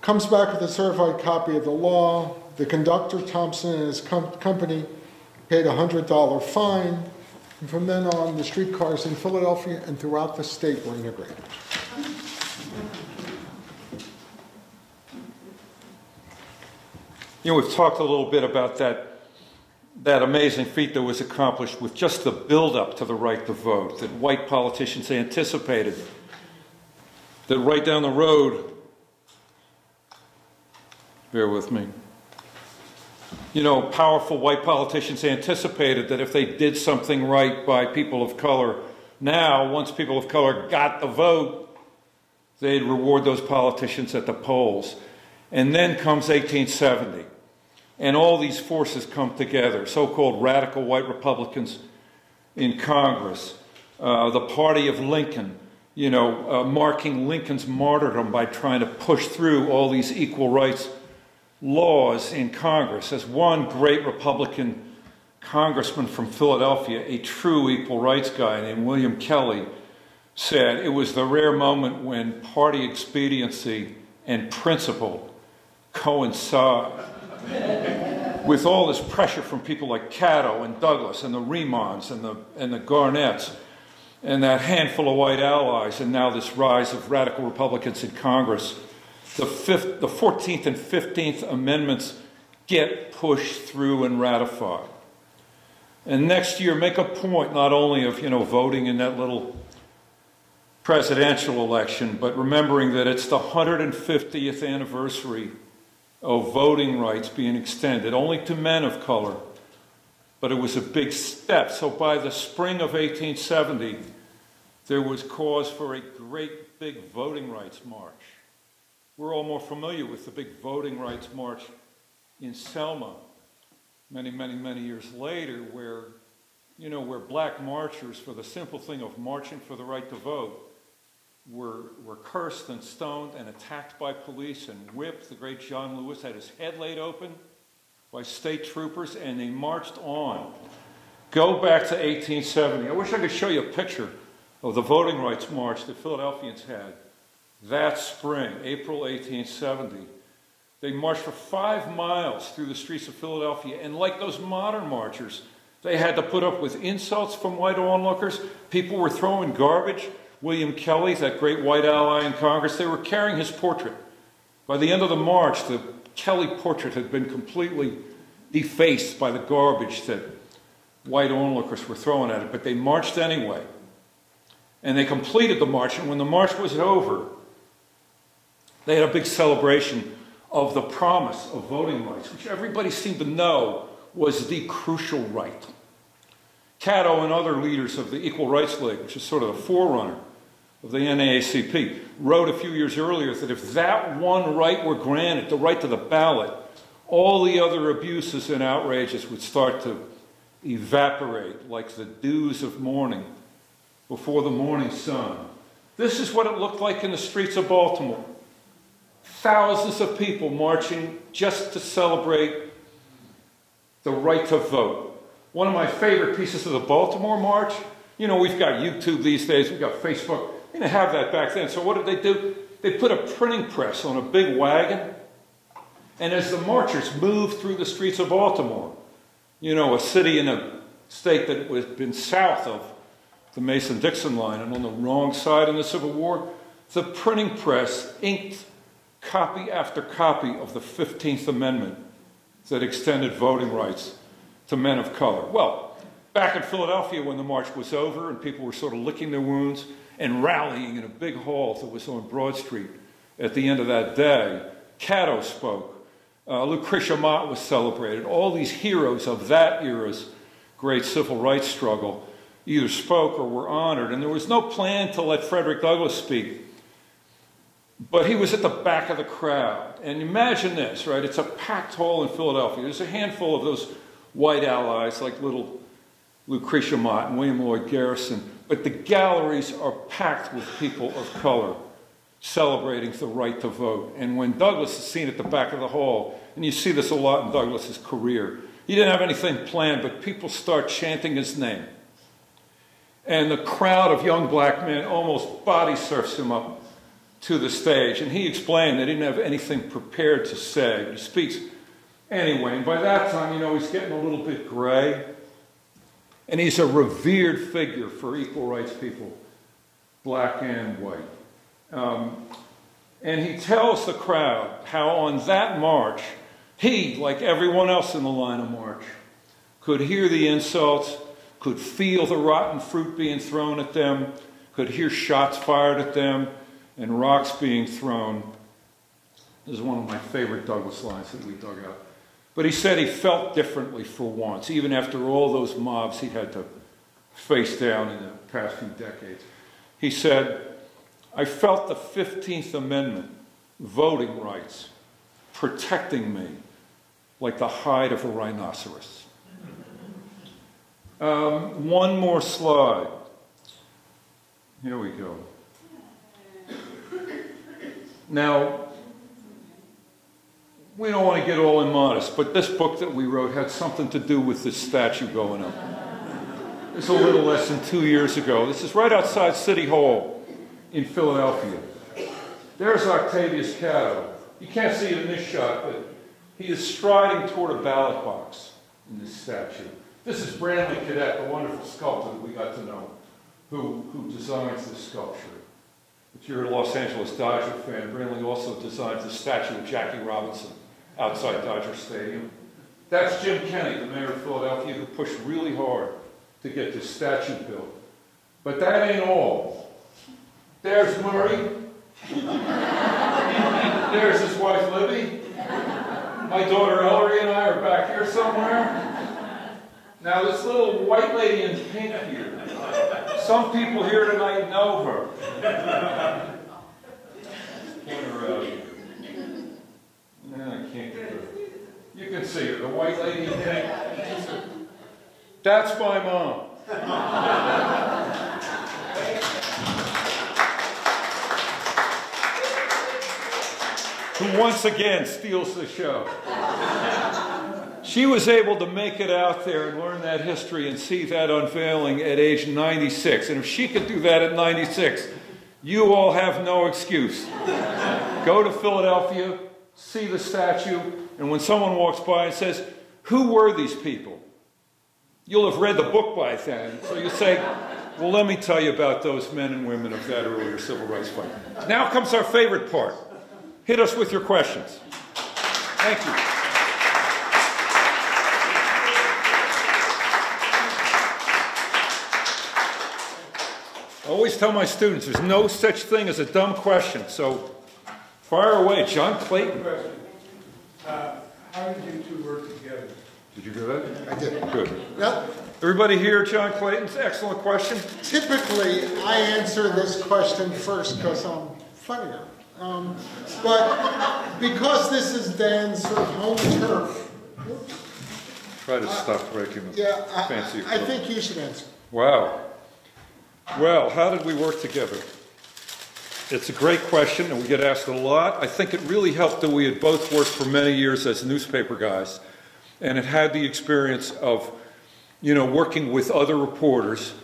S3: Comes back with a certified copy of the law. The conductor, Thompson, and his com- company paid a $100 fine. And from then on, the streetcars in Philadelphia and throughout the state were integrated.
S2: You know, we've talked a little bit about that, that amazing feat that was accomplished with just the buildup to the right to vote, that white politicians anticipated. That right down the road, bear with me, you know, powerful white politicians anticipated that if they did something right by people of color, now, once people of color got the vote, they'd reward those politicians at the polls. And then comes 1870 and all these forces come together so called radical white Republicans in Congress, uh, the party of Lincoln, you know, uh, marking Lincoln's martyrdom by trying to push through all these equal rights laws in Congress. As one great Republican congressman from Philadelphia, a true equal rights guy named William Kelley, said it was the rare moment when party expediency and principle coincide with all this pressure from people like Catto and Douglass and the Remonds and the, and the Garnetts and that handful of white allies, and now this rise of radical Republicans in Congress, the, fifth, the 14th and 15th Amendments get pushed through and ratified. And next year, make a point not only of you know voting in that little presidential election, but remembering that it's the 150th anniversary of voting rights being extended only to men of color, but it was a big step. So by the spring of 1870, there was cause for a great big voting rights march. We're all more familiar with the big voting rights march in Selma many, many, many years later, where, you know, where black marchers, for the simple thing of marching for the right to vote, were, were cursed and stoned and attacked by police and whipped. The great John Lewis had his head laid open by state troopers, and they marched on. Go back to 1870. I wish I could show you a picture of the voting rights march that Philadelphians had that spring, April 1870. They marched for five miles through the streets of Philadelphia, and like those modern marchers, they had to put up with insults from white onlookers. People were throwing garbage. William Kelley, that great white ally in Congress, they were carrying his portrait. By the end of the march, the Kelley portrait had been completely defaced by the garbage that white onlookers were throwing at it, but they marched anyway. And they completed the march, and when the march was over, they had a big celebration of the promise of voting rights, which everybody seemed to know was the crucial right. Catto and other leaders of the Equal Rights League, which is sort of the forerunner of the NAACP, wrote a few years earlier that if that one right were granted, the right to the ballot, all the other abuses and outrages would start to evaporate like the dews of morning before the morning sun. This is what it looked like in the streets of Baltimore. Thousands of people marching just to celebrate the right to vote. One of my favorite pieces of the Baltimore March, you know, we've got YouTube these days, we've got Facebook. They didn't have that back then. So what did they do? They put a printing press on a big wagon. And as the marchers moved through the streets of Baltimore, you know, a city in a state that had been south of the Mason Dixon line and on the wrong side in the Civil War, the printing press inked copy after copy of the 15th Amendment that extended voting rights to men of color. Well, back in Philadelphia when the march was over and people were sort of licking their wounds and rallying in a big hall that was on Broad Street at the end of that day, Catto spoke. Uh, Lucretia Mott was celebrated. All these heroes of that era's great civil rights struggle either spoke or were honored. And there was no plan to let Frederick Douglass speak. But he was at the back of the crowd. And imagine this, right? It's a packed hall in Philadelphia. There's a handful of those white allies like little Lucretia Mott and William Lloyd Garrison. But the galleries are packed with people of color celebrating the right to vote. And when Douglass is seen at the back of the hall, and you see this a lot in Douglass's career, he didn't have anything planned, but people start chanting his name. And the crowd of young black men almost body surfs him up to the stage. And he explained they didn't have anything prepared to say. He speaks anyway. And by that time, you know, he's getting a little bit gray. And he's a revered figure for equal rights people, black and white. Um, and he tells the crowd how on that march, he, like everyone else in the line of march, could hear the insults, could feel the rotten fruit being thrown at them, could hear shots fired at them, and rocks being thrown. This is one of my favorite Douglass lines that we dug out. But he said he felt differently for once, even after all those mobs he had to face down in the past few decades. He said, I felt the 15th Amendment, voting rights, protecting me like the hide of a rhinoceros. Um, one more slide. Here we go. Now, we don't want to get all immodest, but this book that we wrote had something to do with this statue going up. It's a little less than two years ago. This is right outside City Hall in Philadelphia. There's Octavius Catto. You can't see it in this shot, but he is striding toward a ballot box in this statue. This is Branly Cadet, the wonderful sculptor that we got to know, who, who designs this sculpture. If you're a Los Angeles Dodger fan, Branly also designs the statue of Jackie Robinson outside Dodger Stadium. That's Jim Kenney, the mayor of Philadelphia, who pushed really hard to get this statue built. But that ain't all. There's Murray. There's his wife Libby. My daughter Ellery and I are back here somewhere. Now, this little white lady in pink here, some people here tonight know her. No, I can't get her. You can see her, the white lady in pink. That's my mom. Who once again steals the show. She was able to make it out there and learn that history and see that unveiling at age 96. And if she could do that at 96, you all have no excuse. Go to Philadelphia, see the statue, and when someone walks by and says, Who were these people? You'll have read the book by then. So you say, Well, let me tell you about those men and women of that earlier civil rights fight. Now comes our favorite part. Hit us with your questions. Thank you. I always tell my students there's no such thing as a dumb question, so fire away. John Clayton.
S5: Question. Uh, How did you two work together?
S2: Did you do that?
S3: I did.
S2: Good.
S3: Now,
S2: Everybody here, John Clayton's excellent question.
S3: typically, I answer this question first because I'm funnier. Um, but because this is Dan's sort of home turf,
S2: Try to stop breaking the
S3: yeah, I,
S2: fancy.
S3: I I think you should answer.
S2: Wow. Well, how did we work together? It's a great question, and we get asked a lot. I think it really helped that we had both worked for many years as newspaper guys, and had had the experience of, you know, working with other reporters,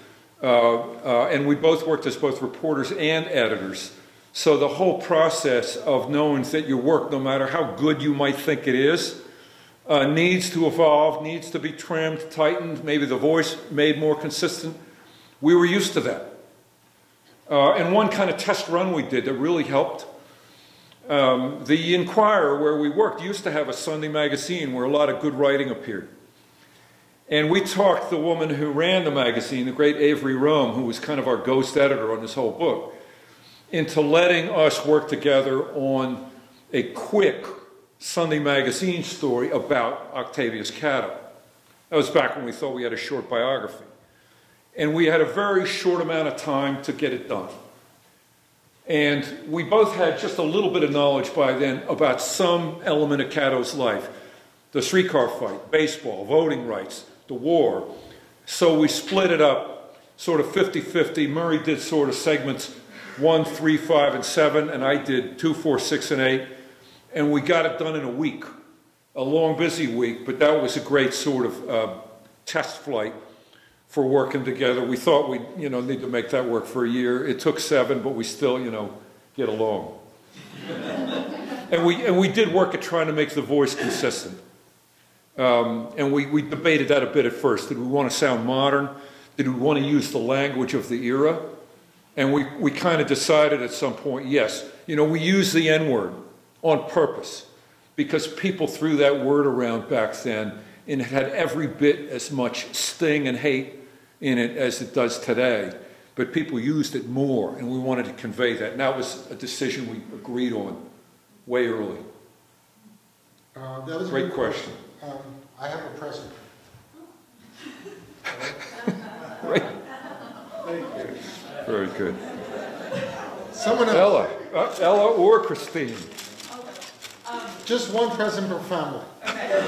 S2: uh, uh, and we both worked as both reporters and editors. So the whole process of knowing that your work, no matter how good you might think it is, uh, needs to evolve, needs to be trimmed, tightened, maybe the voice made more consistent. We were used to that. Uh, and one kind of test run we did that really helped Um, the Inquirer, where we worked, used to have a Sunday magazine where a lot of good writing appeared. And we talked the woman who ran the magazine, the great Avery Rome, who was kind of our ghost editor on this whole book, into letting us work together on a quick Sunday magazine story about Octavius Catto. That was back when we thought we had a short biography. And we had a very short amount of time to get it done. And we both had just a little bit of knowledge by then about some element of Catto's life the streetcar fight, baseball, voting rights, the war. So we split it up sort of 50 50. Murray did sort of segments one, three, five, and seven, and I did two, four, six, and eight. And we got it done in a week, a long, busy week, but that was a great sort of uh, test flight for working together. We thought we, you know, need to make that work for a year. It took seven, but we still, you know, get along. *laughs* and we and we did work at trying to make the voice consistent. Um, and we, we debated that a bit at first. Did we want to sound modern? Did we want to use the language of the era? And we, we kind of decided at some point, yes. You know, we use the N word on purpose because people threw that word around back then and it had every bit as much sting and hate in it as it does today, but people used it more, and we wanted to convey that. And that was a decision we agreed on way early.
S3: Uh, that was a
S2: Great
S3: good
S2: question.
S3: Um, I have a present.
S2: Great. Thank you. Very good.
S3: Someone else,
S2: Ella, uh, Ella or Christine?
S3: just one present per family. Okay.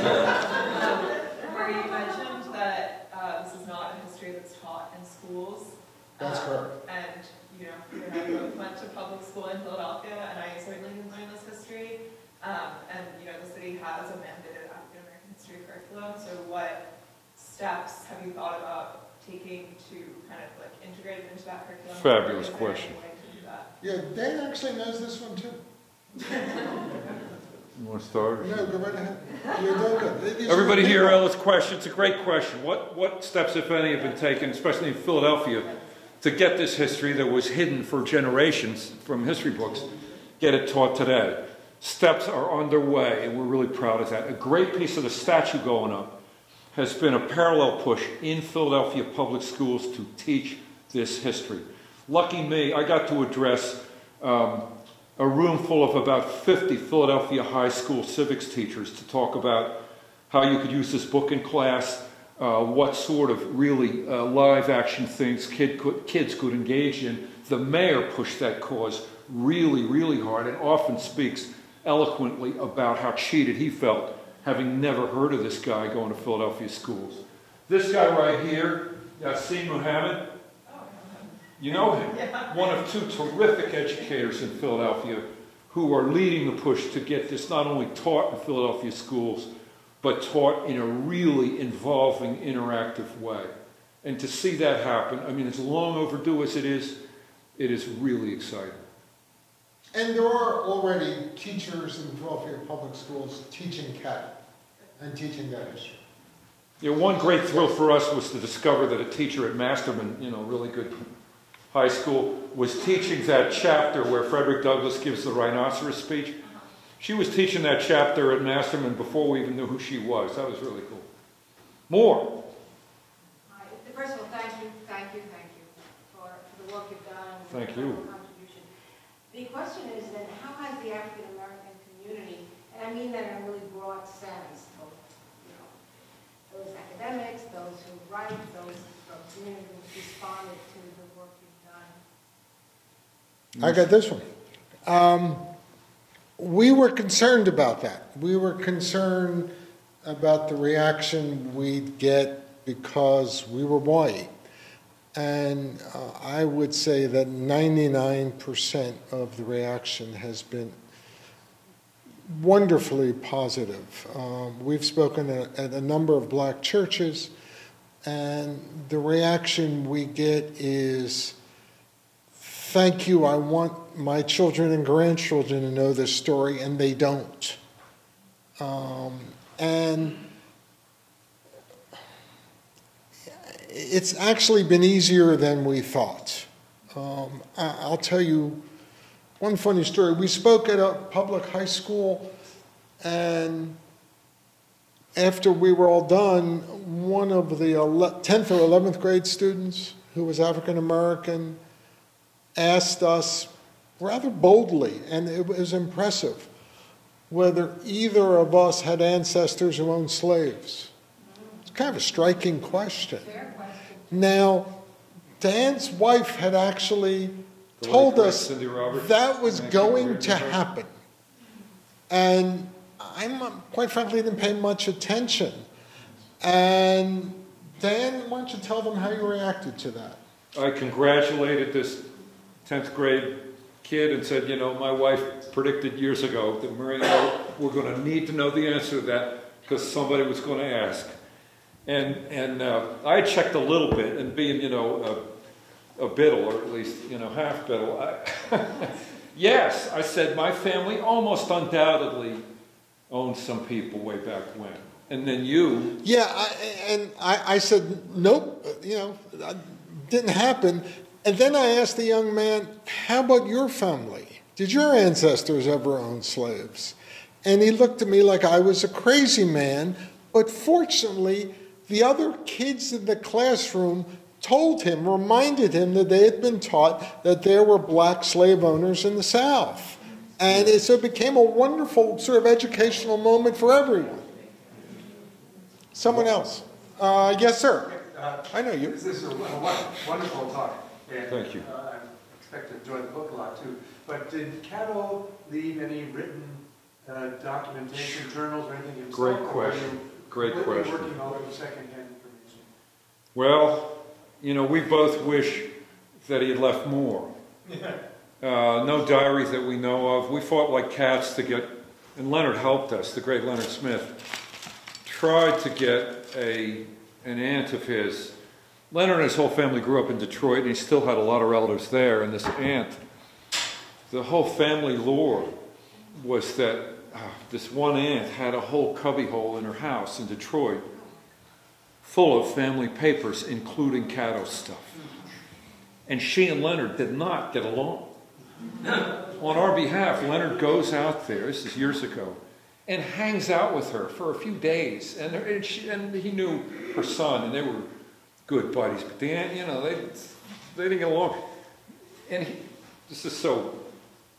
S6: Where you mentioned that uh, this is not a history that's taught in schools.
S3: That's
S6: Um,
S3: correct.
S6: And, you know, I both went to public school in Philadelphia, and I certainly didn't learn this history. Um, And, you know, the city has a mandated African American history curriculum, so what steps have you thought about taking to kind of like integrate it into that curriculum?
S2: Fabulous
S6: Is there any
S2: question.
S6: way to do that?
S3: Yeah, Dan actually knows this one too. *laughs*
S2: You want to start?
S3: No, go right ahead. You're doing good. These are
S2: Everybody
S3: here,
S2: Ellis question? It's a great question. What, what steps, if any, have been taken, especially in Philadelphia, to get this history that was hidden for generations from history books, get it taught today? Steps are underway, and we're really proud of that. A great piece of the statue going up has been a parallel push in Philadelphia public schools to teach this history. Lucky me, I got to address um, a room full of about 50 Philadelphia high school civics teachers to talk about how you could use this book in class, uh, what sort of really uh, live action things kid could, kids could engage in. The mayor pushed that cause really, really hard and often speaks eloquently about how cheated he felt having never heard of this guy going to Philadelphia schools. This guy right here, Yassin Muhammad, you know him, one of two terrific educators in Philadelphia who are leading the push to get this not only taught in Philadelphia schools, but taught in a really involving, interactive way. And to see that happen, I mean, as long overdue as it is, it is really exciting.
S3: And there are already teachers in Philadelphia public schools teaching cat and teaching that history.
S2: Yeah, one great thrill for us was to discover that a teacher at Masterman, you know, really good high school, was teaching that chapter where Frederick Douglass gives the rhinoceros speech. She was teaching that chapter at Masterman before we even knew who she was. That was really cool. More.
S4: First of all, thank you, thank you, thank you for for the work you've done. and
S2: Thank you.
S4: Contribution. The question is then, how has the African American community, and I mean that in a really broad sense, both, you know, those academics, those who write, those from community who responded to the work you've done?
S3: I got this one. Um, we were concerned about that. We were concerned about the reaction we'd get because we were white. And uh, I would say that 99% of the reaction has been wonderfully positive. Um, we've spoken at, at a number of black churches, and the reaction we get is thank you, I want my children and grandchildren to know this story, and they don't. Um, and it's actually been easier than we thought. Um, I, I'll tell you one funny story. We spoke at a public high school, and after we were all done, one of the 10th or 11th grade students who was African American asked us rather boldly, and it was impressive, whether either of us had ancestors who owned slaves. It's kind of a striking question.
S4: Fair question.
S3: Now, Dan's wife had actually
S2: The
S3: told us
S2: Roberts.
S3: that was going to
S2: Roberts.
S3: happen. And I'm, uh, quite frankly, didn't pay much attention. And Dan, why don't you tell them how you reacted to that?
S2: I congratulated this 10th grade kid and said, you know, my wife predicted years ago that Marino, we're going to need to know the answer to that because somebody was going to ask. And, and uh, I checked a little bit, and being, you know, a, a biddle, or at least, you know, half biddle, I, *laughs* yes, I said my family almost undoubtedly owned some people way back when. And then you,
S3: Yeah, I, and I, I said, nope, you know, didn't happen. And then I asked the young man, how about your family? Did your ancestors ever own slaves? And he looked at me like I was a crazy man, but fortunately, the other kids in the classroom told him, reminded him that they had been taught that there were black slave owners in the South. And it, so it became a wonderful sort of educational moment for everyone. Someone else. Uh, yes, sir.
S7: Uh,
S3: I know you.
S7: This is a wonderful talk. And,
S2: Thank you.
S7: uh, I expect to enjoy the book a lot too. But did Catto leave any written uh, documentation, journals or anything himself?
S2: Great question. Great question.
S7: working of secondhand information?
S2: well, you know, we both wish that he had left more. Uh, no diaries that we know of. We fought like cats to get, and Leonard helped us, the great Leonard Smith, tried to get a, an aunt of his. Leonard and his whole family grew up in Detroit, and he still had a lot of relatives there. And this aunt, the whole family lore was that uh, this one aunt had a whole cubbyhole in her house in Detroit full of family papers, including Catto stuff. And she and Leonard did not get along. On our behalf, Leonard goes out there, this is years ago, and hangs out with her for a few days. And, and, she, and he knew her son, and they were good buddies. But the aunt, you know, they, they didn't get along. And he, this is so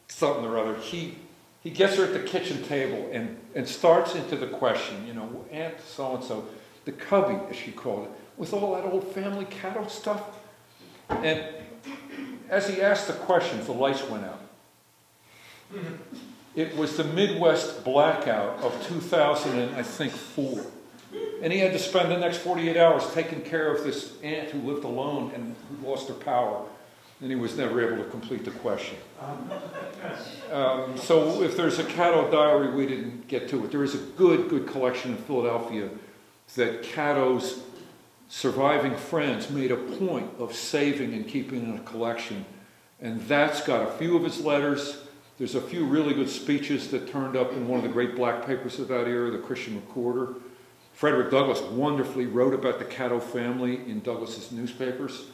S2: something or other. He, he gets her at the kitchen table and, and starts into the question, you know, Aunt so and so, the cubby, as she called it, with all that old family Catto stuff. And as he asked the questions, the lights went out. Mm-hmm. It was the Midwest blackout of 2000, and I think four. And he had to spend the next 48 hours taking care of this aunt who lived alone and who lost her power. And he was never able to complete the question. Um, so if there's a Catto diary, we didn't get to it. There is a good, good collection in Philadelphia that Catto's surviving friends made a point of saving and keeping in a collection. And that's got a few of his letters. There's a few really good speeches that turned up in one of the great black papers of that era, the Christian Recorder. Frederick Douglass wonderfully wrote about the Catto family in Douglass's newspapers.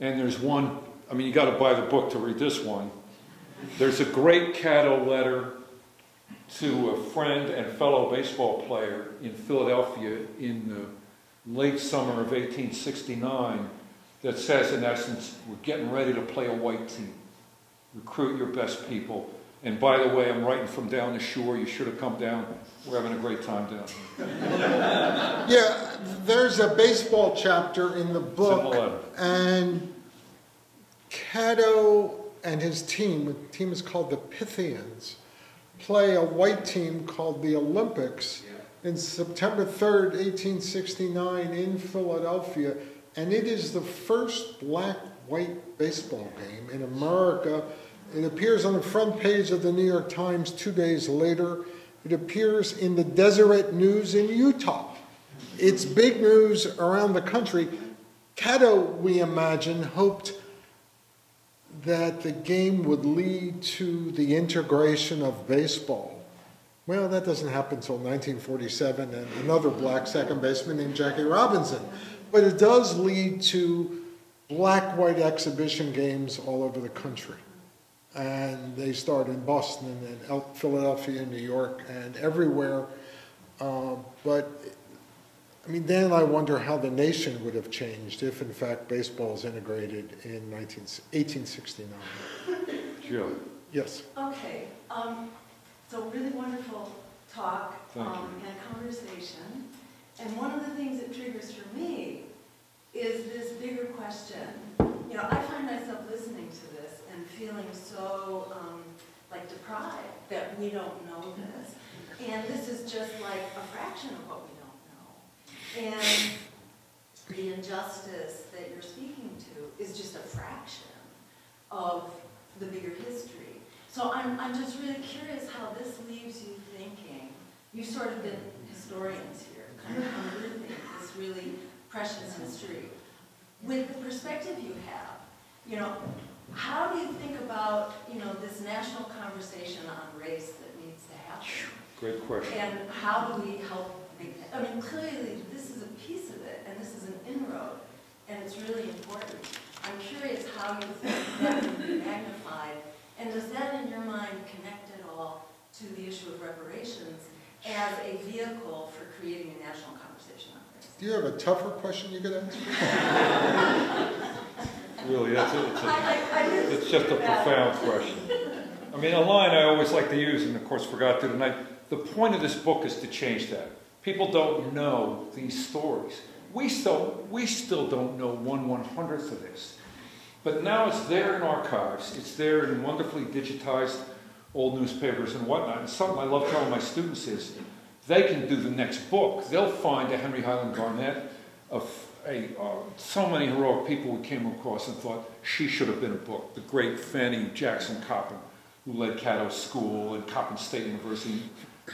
S2: And there's one, I mean, you got to buy the book to read this one. There's a great Catto letter to a friend and fellow baseball player in Philadelphia in the late summer of 1869 that says, in essence, we're getting ready to play a white team. Recruit your best people. And by the way, I'm writing from down the shore. You should have come down. We're having a great time down here.
S3: Yeah, there's a baseball chapter in the book, and Catto and his team, the team is called the Pythians, play a white team called the Olympics in September 3rd, 1869, in Philadelphia, and it is the first black-white baseball game in America. It appears on the front page of the New York Times two days later. It appears in the Deseret News in Utah. It's big news around the country. Catto, we imagine, hoped that the game would lead to the integration of baseball. Well, that doesn't happen until 1947 and another black second baseman named Jackie Robinson. But it does lead to black white exhibition games all over the country. And they start in Boston and El- Philadelphia, New York, and everywhere. Uh, But, I mean, Dan and I wonder how the nation would have changed if, in fact, baseball is integrated in 19 1869.
S2: Jill,
S3: Yes.
S8: Okay, um, so really wonderful talk,
S2: Thank you.
S8: um, and conversation. And one of the things that triggers for me is this bigger question. You know, I find myself listening to this and feeling so, um, like deprived that we don't know this. And this is just like a fraction of what we don't know. And the injustice that you're speaking to is just a fraction of the bigger history. So I'm, I'm just really curious how this leaves you thinking. You've sort of been historians here, kind of unearthing this really precious history. With the perspective you have, you know, how do you think about, you know, this national conversation on race that needs to happen?
S2: great question.
S8: And how do we help I mean, clearly, this is a piece of it, and this is an inroad, and it's really important. I'm curious how you think that can be magnified, and does that in your mind connect at all to the issue of reparations as a vehicle for creating a national conversation on race?
S3: Do you have a tougher question you could answer? *laughs*
S2: Really, that's it. It's a-. It's just a profound question. I mean, a line I always like to use, and of course forgot to tonight, the point of this book is to change that. People don't know these stories. We still, we still don't know one one hundredth of this. But now it's there in archives, it's there in wonderfully digitized old newspapers and whatnot. And something I love telling my students is, they can do the next book. They'll find a Henry Highland Garnet, of a, uh, so many heroic people we came across and thought she should have been a book. The great Fanny Jackson Coppin, who led Catto School and Coppin State University,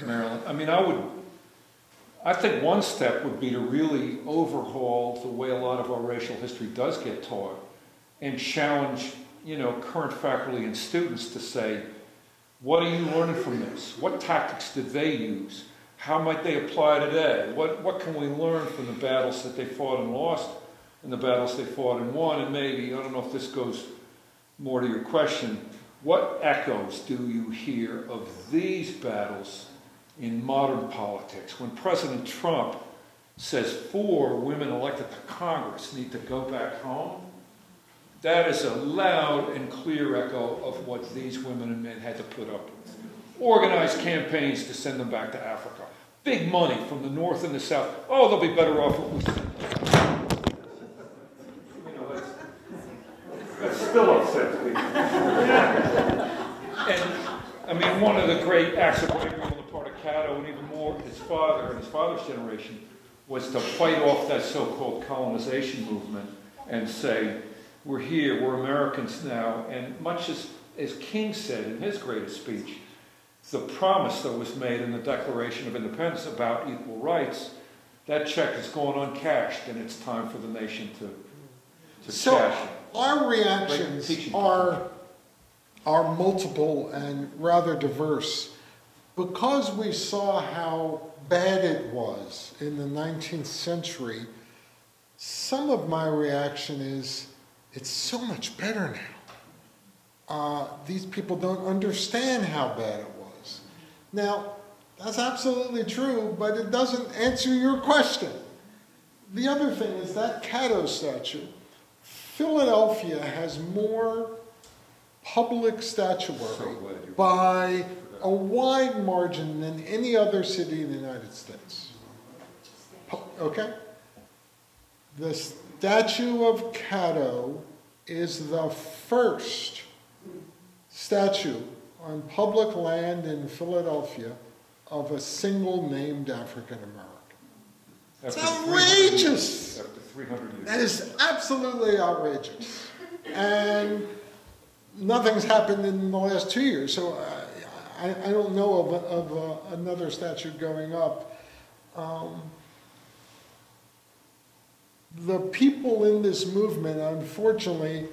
S2: in Maryland. I mean, I would, I think one step would be to really overhaul the way a lot of our racial history does get taught and challenge, you know, current faculty and students to say, what are you learning from this? What tactics did they use? How might they apply today? What, what can we learn from the battles that they fought and lost and the battles they fought and won? And maybe, I don't know if this goes more to your question, what echoes do you hear of these battles in modern politics? When President Trump says four women elected to Congress need to go back home, that is a loud and clear echo of what these women and men had to put up with. Organized campaigns to send them back to Africa. Big money from the North and the South. Oh, they'll be better off if we send them. You know, that's, that still upsets. And, I mean, one of the great acts of bravery on the part of Catto, and even more his father and his father's generation, was to fight off that so-called colonization movement and say, we're here, we're Americans now, and much as, as King said in his greatest speech, the promise that was made in the Declaration of Independence about equal rights, that check is going uncashed, and it's time for the nation to, to
S3: So
S2: cash it.
S3: our reactions are, are multiple and rather diverse. Because we saw how bad it was in the 19th century, some of my reaction is, it's so much better now. Uh, these people don't understand how bad it was. Now, that's absolutely true, but it doesn't answer your question. The other thing is that Catto statue, Philadelphia has more public statuary
S2: glad you-
S3: by a wide margin than any other city in the United States. Okay? The statue of Catto is the first statue on public land in Philadelphia of a single named African American. It's
S2: After 300 years-
S3: outrageous!
S2: After 300 years.
S3: That is absolutely outrageous. And nothing's happened in the last two years, so I, I, I don't know of, of a- another statue going up. Um, the people in this movement, unfortunately,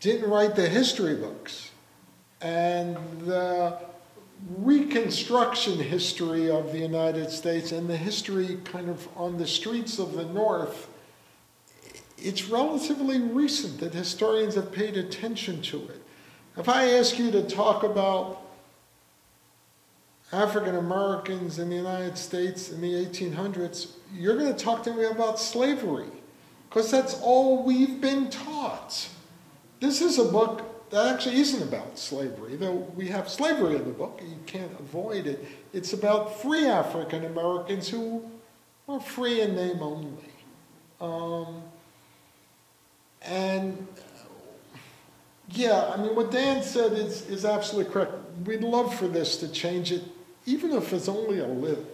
S3: didn't write the history books. And the Reconstruction history of the United States and the history kind of on the streets of the North, it's relatively recent that historians have paid attention to it. If I ask you to talk about African Americans in the United States in the 1800s, you're going to talk to me about slavery, because that's all we've been taught. This is a book that actually isn't about slavery, though we have slavery in the book, you can't avoid it. It's about free African Americans who are free in name only. Um, and yeah, I mean, what Dan said is, is absolutely correct. We'd love for this to change it, even if it's only a little.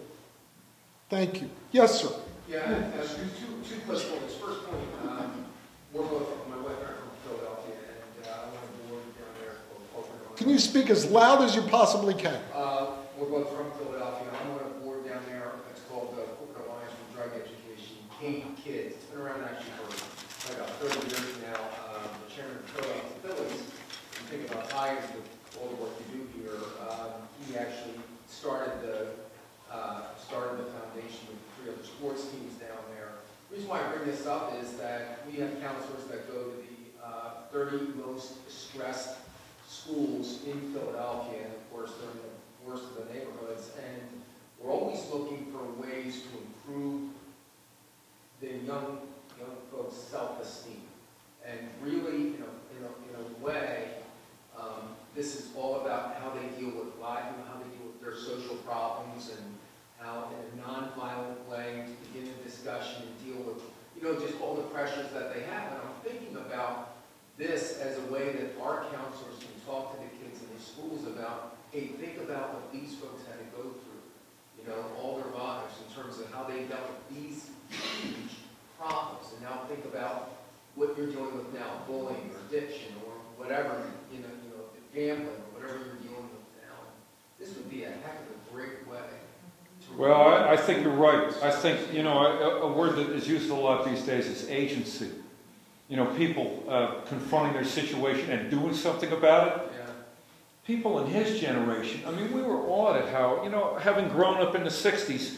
S3: Thank you. Yes, sir.
S9: Yeah, uh, two, two quick points. First point, um, we're both, my wife and I are from Philadelphia, and uh, I went to board down there for corporate.
S3: Can you speak as loud as you possibly can?
S9: Uh, we're both from Philadelphia. I'm on a board down there. It's called the Corporate Alliance for Drug Education, Kate Kids. It's been around actually for about 30 years now. Um, the chairman of Philadelphia Phillies, you think about Tigers with all the work you do here. Um, he actually started the uh, started the foundation with three other sports teams down there. The reason why I bring this up is that we have counselors that go to the uh, 30 most stressed schools in Philadelphia, and of course, they're in the worst of the neighborhoods, and we're always looking for ways to improve the young, young folks' self-esteem. And really, in a, in a, in a way, um, this is all about how they deal with life, and how they deal with their social problems, and how in a non-violent way to begin a discussion and deal with, you know, just all the pressures that they have. And I'm thinking about this as a way that our counselors can talk to the kids in the schools about, hey, think about what these folks had to go through, you know, all their lives in terms of how they dealt with these huge problems. And now think about what you're dealing with now, bullying or addiction or whatever, you know, you know, gambling or whatever you're dealing with now. This would be a heck of a great way.
S2: Well, I, I think you're right. I think, you know, a, a word that is used a lot these days is agency. You know, people uh, confronting their situation and doing something about it.
S9: Yeah.
S2: People in his generation, I mean, we were awed at how, you know, having grown up in the 60s,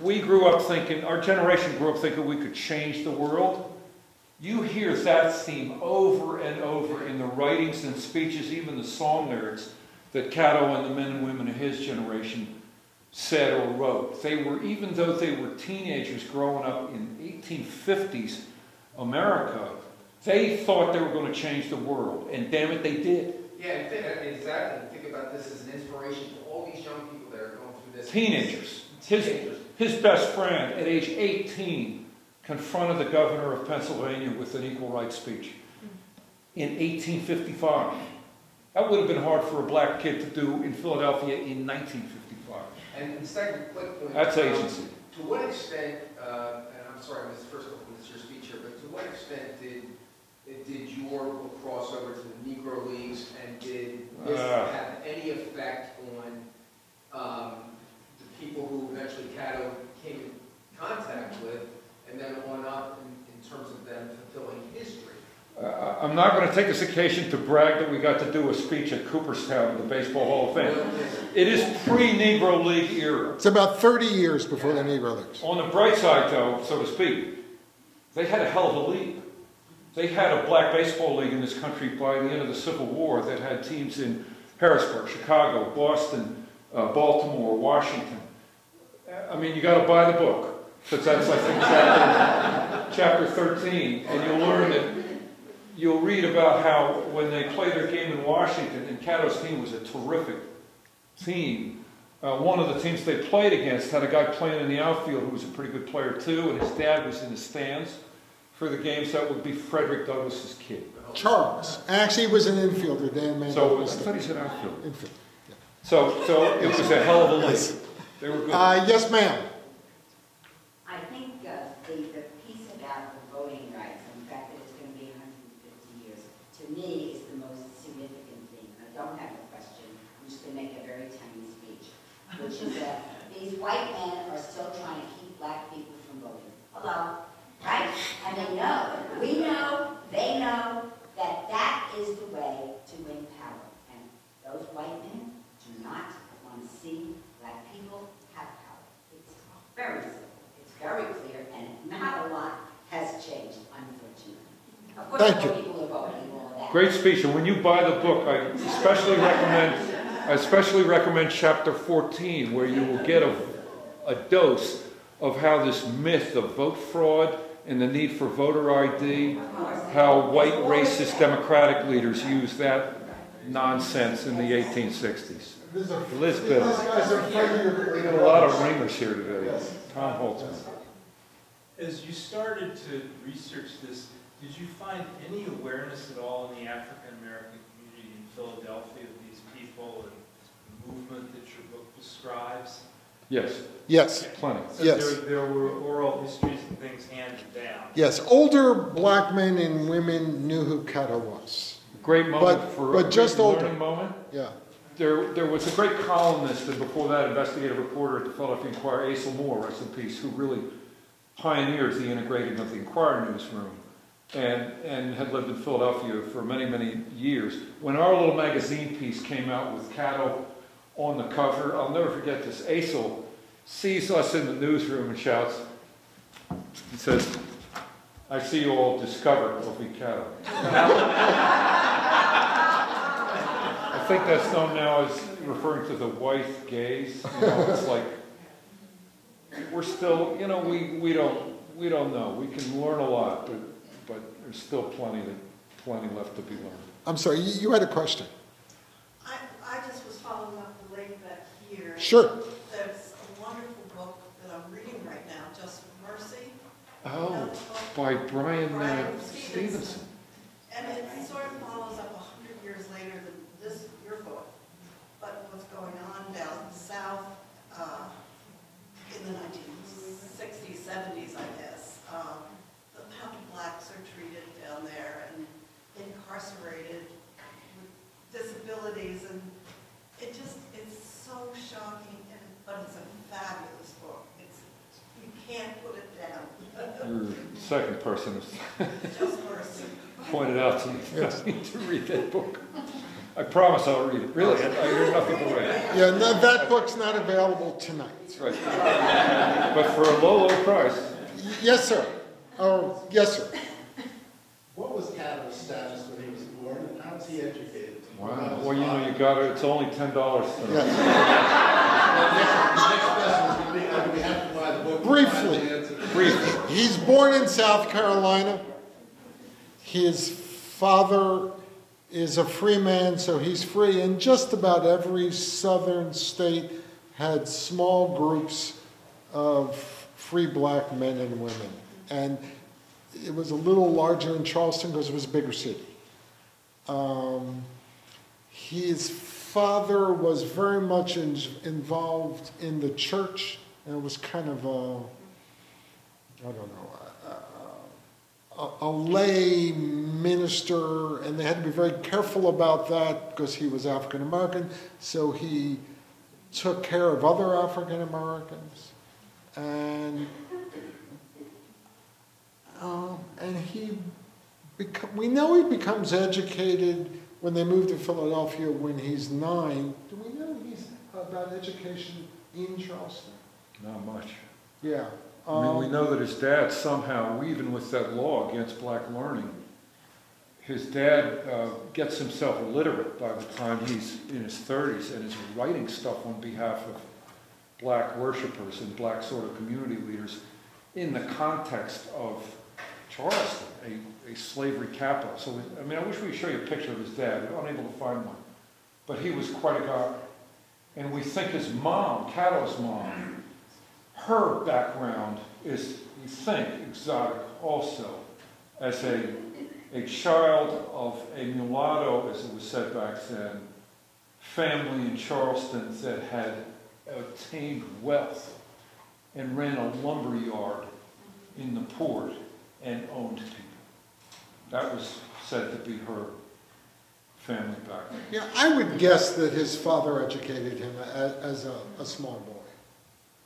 S2: we grew up thinking, our generation grew up thinking we could change the world. You hear that theme over and over in the writings and speeches, even the song lyrics that Catto and the men and women of his generation said or wrote. They were, even though they were teenagers growing up in 1850s America, they thought they were going to change the world. And damn it, they did.
S9: Yeah, think, exactly. Think about this as an inspiration to all these young people that are going through this.
S2: Teenagers. His,
S9: Teenagers.
S2: his best friend at age 18 confronted the governor of Pennsylvania with an equal rights speech in 1855. That would have been hard for a black kid to do in Philadelphia in 1955.
S9: And second quick point.
S2: That's
S9: um,
S2: agency.
S9: To what extent, uh, and I'm sorry, Mr. First what extent did, did your book cross over to the Negro Leagues and did this
S2: Ah.
S9: have any effect on, um, the people who eventually Catto came in contact with and then on up in, in terms of them fulfilling history?
S2: Uh, I'm not going to take this occasion to brag that we got to do a speech at Cooperstown, the Baseball Hall of Fame. It is pre-Negro League era.
S3: It's about 30 years before the Negro Leagues.
S2: On the bright side, though, so to speak, they had a hell of a league. They had a black baseball league in this country by the end of the Civil War that had teams in Harrisburg, Chicago, Boston, uh, Baltimore, Washington. I mean, you got to buy the book because that's, I think, chapter, chapter 13, and you'll learn that you'll read about how when they played their game in Washington, and Catto's team was a terrific team. Uh, one of the teams they played against had a guy playing in the outfield who was a pretty good player too, and his dad was in the stands for the games. That would be Frederick Douglass's kid.
S3: Charles. Actually, he was an infielder, Dan Mann.
S2: So I thought he said outfield.
S3: infield.
S2: So, so it was a hell of a league. They were good.
S3: Uh, yes, ma'am.
S10: I think uh, the, the piece about the voting rights and the fact that it's going to be 150 years, to me, is the most significant thing. I don't have a question, I'm just going to make a very tiny speech, which is that these white men are still trying to keep black people from voting. Hello? Right? And they know, we know, they know, that that is the way to win power. And those white men do not want to see black people have power. It's very simple, it's very clear, and not a lot has changed, unfortunately. Of course,
S3: Thank you.
S10: people are voting and all of that,
S2: Great speech, and when you buy the book, I especially recommend, I especially recommend chapter 14, where you will get a, a dose of how this myth of vote fraud and the need for voter ID, how white racist Democratic leaders use that nonsense in the 1860s.
S3: These
S2: Liz
S3: These
S2: Biddle.
S3: guys are afraid of your.
S2: We got a lot of ringers here today.
S3: Yes.
S2: Tom Holtzman.
S11: As you started to research this, did you find any awareness at all in the African American community in Philadelphia of these people and the movement that your book describes?
S2: Yes,
S3: Yes,
S2: plenty.
S11: So
S3: Yes.
S11: there, there were oral histories and things handed down.
S3: yes. Older black men and women knew who Catto was.
S2: Great moment
S3: But-
S2: for
S3: but
S2: a
S3: just
S2: great
S3: older.
S2: learning moment.
S3: Yeah.
S2: There, there was a great columnist, and before that, investigative reporter at the Philadelphia Inquirer, Acel Moore, rest in peace, who really pioneered the integrating of the Inquirer newsroom and, and had lived in Philadelphia for many, many years. When our little magazine piece came out with Catto on the cover, I'll never forget this. Acel sees us in the newsroom and shouts, he says, I see you all discovered O.V. Catto. *laughs* I think that's known now as referring to the white gaze. You know, it's *laughs* like we're still, you know, we, we don't we don't know. We can learn a lot, but but there's still plenty to, plenty left to be learned.
S3: I'm sorry, you, you had a question.
S8: I, I just was following up the link back here.
S3: Sure.
S8: There's a wonderful book that I'm reading right now, Just Mercy.
S2: Oh, by Bryan, uh,
S8: Bryan
S2: Stevenson.
S8: Stevenson. And it sort of follows up a hundred years later your book, but what's going on down south, uh, in the nineteen sixties, seventies, I guess. Uh, the- How the blacks are treated down there and incarcerated with disabilities and it just, it's so shocking and, but it's a fabulous book. It's, you can't put it down.
S2: Your second person pointed out to me.
S3: Yes. *laughs*
S2: I need to read that book. I promise I'll read it. Really, I, I hear nothing but right.
S3: Yeah, no, that book's not available tonight.
S2: That's right. But for a low, low price.
S3: Yes, sir. Oh, yes, sir.
S12: What was Catto's status when he was born, and how was he educated?
S2: Wow. Well, you know, you got it. It's only ten dollars.
S3: Yes.
S12: The next question is going to be, uh, do we have to buy the book?
S3: Briefly.
S2: Briefly.
S3: He's born in South Carolina. His father is a free man, so he's free. And just about every southern state had small groups of free black men and women. And it was a little larger in Charleston because it was a bigger city. Um, his father was very much in, involved in the church, and it was kind of a, I don't know, a, a, lay minister, and they had to be very careful about that because he was African American. So he took care of other African Americans, and uh, and he become, we know he becomes educated when they move to Philadelphia when he's nine. Do we know he's about education in Charleston?
S2: Not much.
S3: Yeah.
S2: I mean, we
S3: Um,
S2: know that his dad somehow, even with that law against black learning, his dad uh, gets himself illiterate by the time he's in his 30s and is writing stuff on behalf of black worshipers and black sort of community leaders in the context of Charleston, a, a slavery capital. So, I mean, I wish we could show you a picture of his dad. We're unable to find one. But he was quite a guy. And we think his mom, Catto's mom, her background is, we think, exotic also. As a, a child of a mulatto, as it was said back then, family in Charleston that had obtained wealth and ran a lumber yard in the port and owned people. That was said to be her family background.
S3: Yeah, I would guess that his father educated him as, as a, a small boy,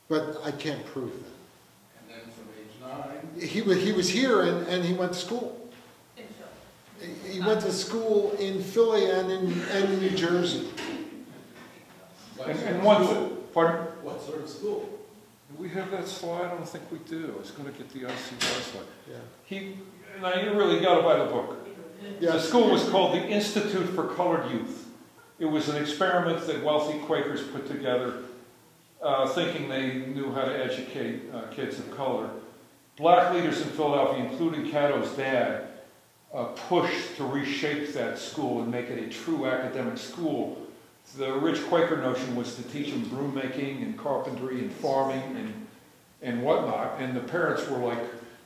S3: but I can't prove that.
S12: And then from age nine,
S3: He, wa- he was here and, and he went to school.
S8: In Philly.
S3: He- He went to school in Philly and in, and in New Jersey.
S12: what
S2: And,
S12: sort
S2: and
S12: of school?
S2: pardon?
S12: What sort of school?
S2: We have that slide? I don't think we do. I was gonna get the ICY slide.
S3: Yeah.
S2: He, and I, you really gotta buy the book. The school was called the Institute for Colored Youth. It was an experiment that wealthy Quakers put together, uh, thinking they knew how to educate uh, kids of color. Black leaders in Philadelphia, including Catto's dad, uh, pushed to reshape that school and make it a true academic school. The rich Quaker notion was to teach them broom making and carpentry and farming and, and whatnot. And the parents were like,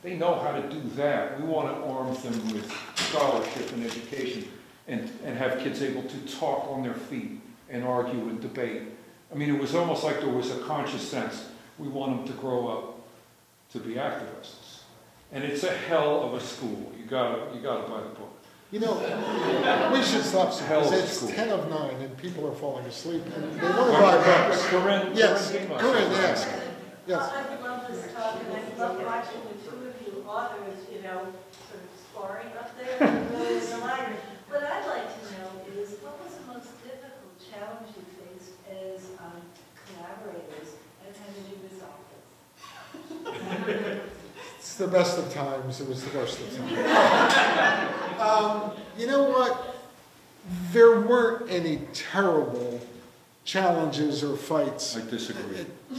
S2: they know how to do that. We want to arm them with scholarship and education and, and have kids able to talk on their feet and argue and debate. I mean, it was almost like there was a conscious sense, we want them to grow up to be activists. And it's a hell of a school. You gotta, you gotta buy the book.
S3: You know, we should stop soon,
S2: Hell
S3: because
S2: of
S3: it's
S2: school.
S3: ten of nine and people are falling asleep and they want to buy books.
S2: Corinne,
S3: Yes,
S2: Corinne Demas.
S3: Corinne, yes, yes.
S13: I love this talk, and I love watching the two of you authors, you know, sort of sparring up there in the library. What I'd like to know is, what was the most difficult challenge you faced as collaborators, and how did you resolve it?
S3: It's the best of times, it was the worst of times. *laughs* Um, You know what? There weren't any terrible challenges or fights.
S2: I disagree. *laughs*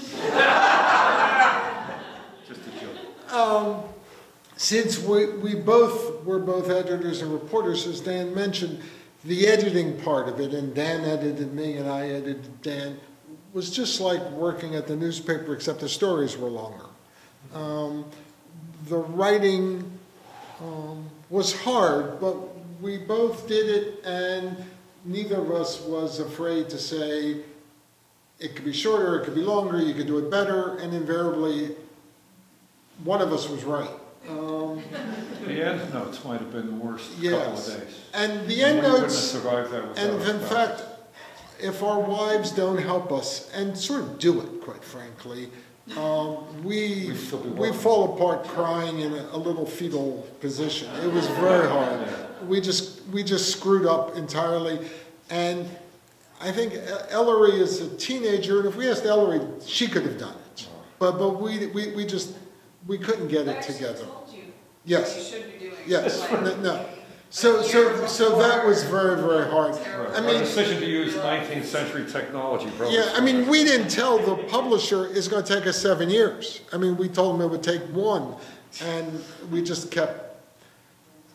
S2: Just a joke.
S3: Um, Since we, we both, were both editors and reporters, as Dan mentioned, the editing part of it, and Dan edited me and I edited Dan, was just like working at the newspaper, except the stories were longer. Um, The writing um, was hard, but we both did it, and neither of us was afraid to say, it could be shorter, it could be longer, you could do it better, and invariably, one of us was right. Um,
S2: The end notes might have been the worst couple
S3: Yes.
S2: of days.
S3: And the end notes,
S2: survived that without
S3: and in fact, if our wives don't help us, and sort of do it, quite frankly, um, we,
S2: We'd still be
S3: we
S2: working.
S3: fall apart crying in a, a little fetal position. It was very hard. We just, we just screwed up entirely. And I think Ellery is a teenager, and if we asked Ellery, she could have done it. But, but we, we, we just, we couldn't get
S6: I
S3: it together.
S6: you
S3: Yes.
S6: you should be doing.
S3: Yes,
S6: like,
S3: no, no. So, so, so that was very, very hard. I
S2: Our
S3: mean,
S2: decision to use 19th century technology us
S3: yeah, I mean, we didn't tell the publisher it's gonna take us seven years. I mean, we told them it would take one, and we just kept,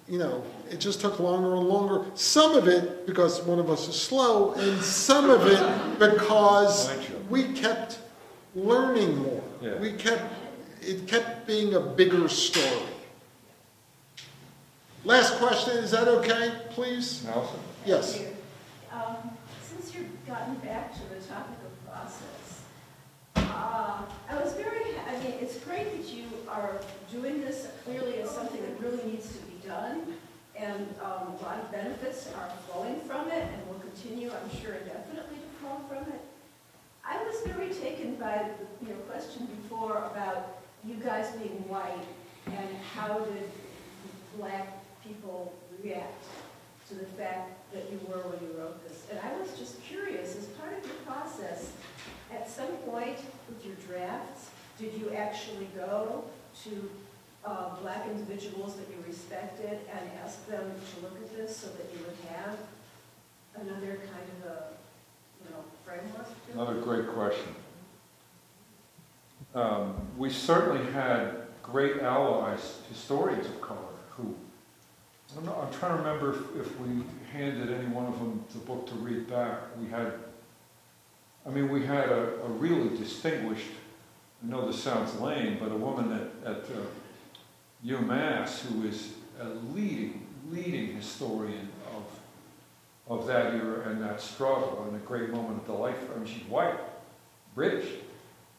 S3: you know, it just took longer and longer. Some of it because one of us is slow, and some of it because we kept learning more.
S2: Yeah.
S3: We kept, it kept being a bigger story. Last question, is that okay, please?
S2: Allison?
S3: Yes.
S13: Um, Since you've gotten back to the topic of process, uh, I was very, I mean, it's great that you are doing this clearly as something that really needs to be done, and um, a lot of benefits are flowing from it, and will continue, I'm sure, indefinitely to flow from it. I was very taken by the- your question before about you guys being white, and how did black people react to the fact that you were when you wrote this. And I was just curious, as part of your process, at some point with your drafts, did you actually go to uh, black individuals that you respected and ask them to look at this so that you would have another kind of a, you know, framework?
S2: Another great question. Um, We certainly had great allies, historians of color, I'm not, I'm trying to remember if- if we handed any one of them the book to read back. We had, I mean, we had a a really distinguished, I know this sounds lame, but a woman at, at uh, UMass who is a leading, leading historian of, of that era and that struggle and a great moment of the life. I mean, she's white, British,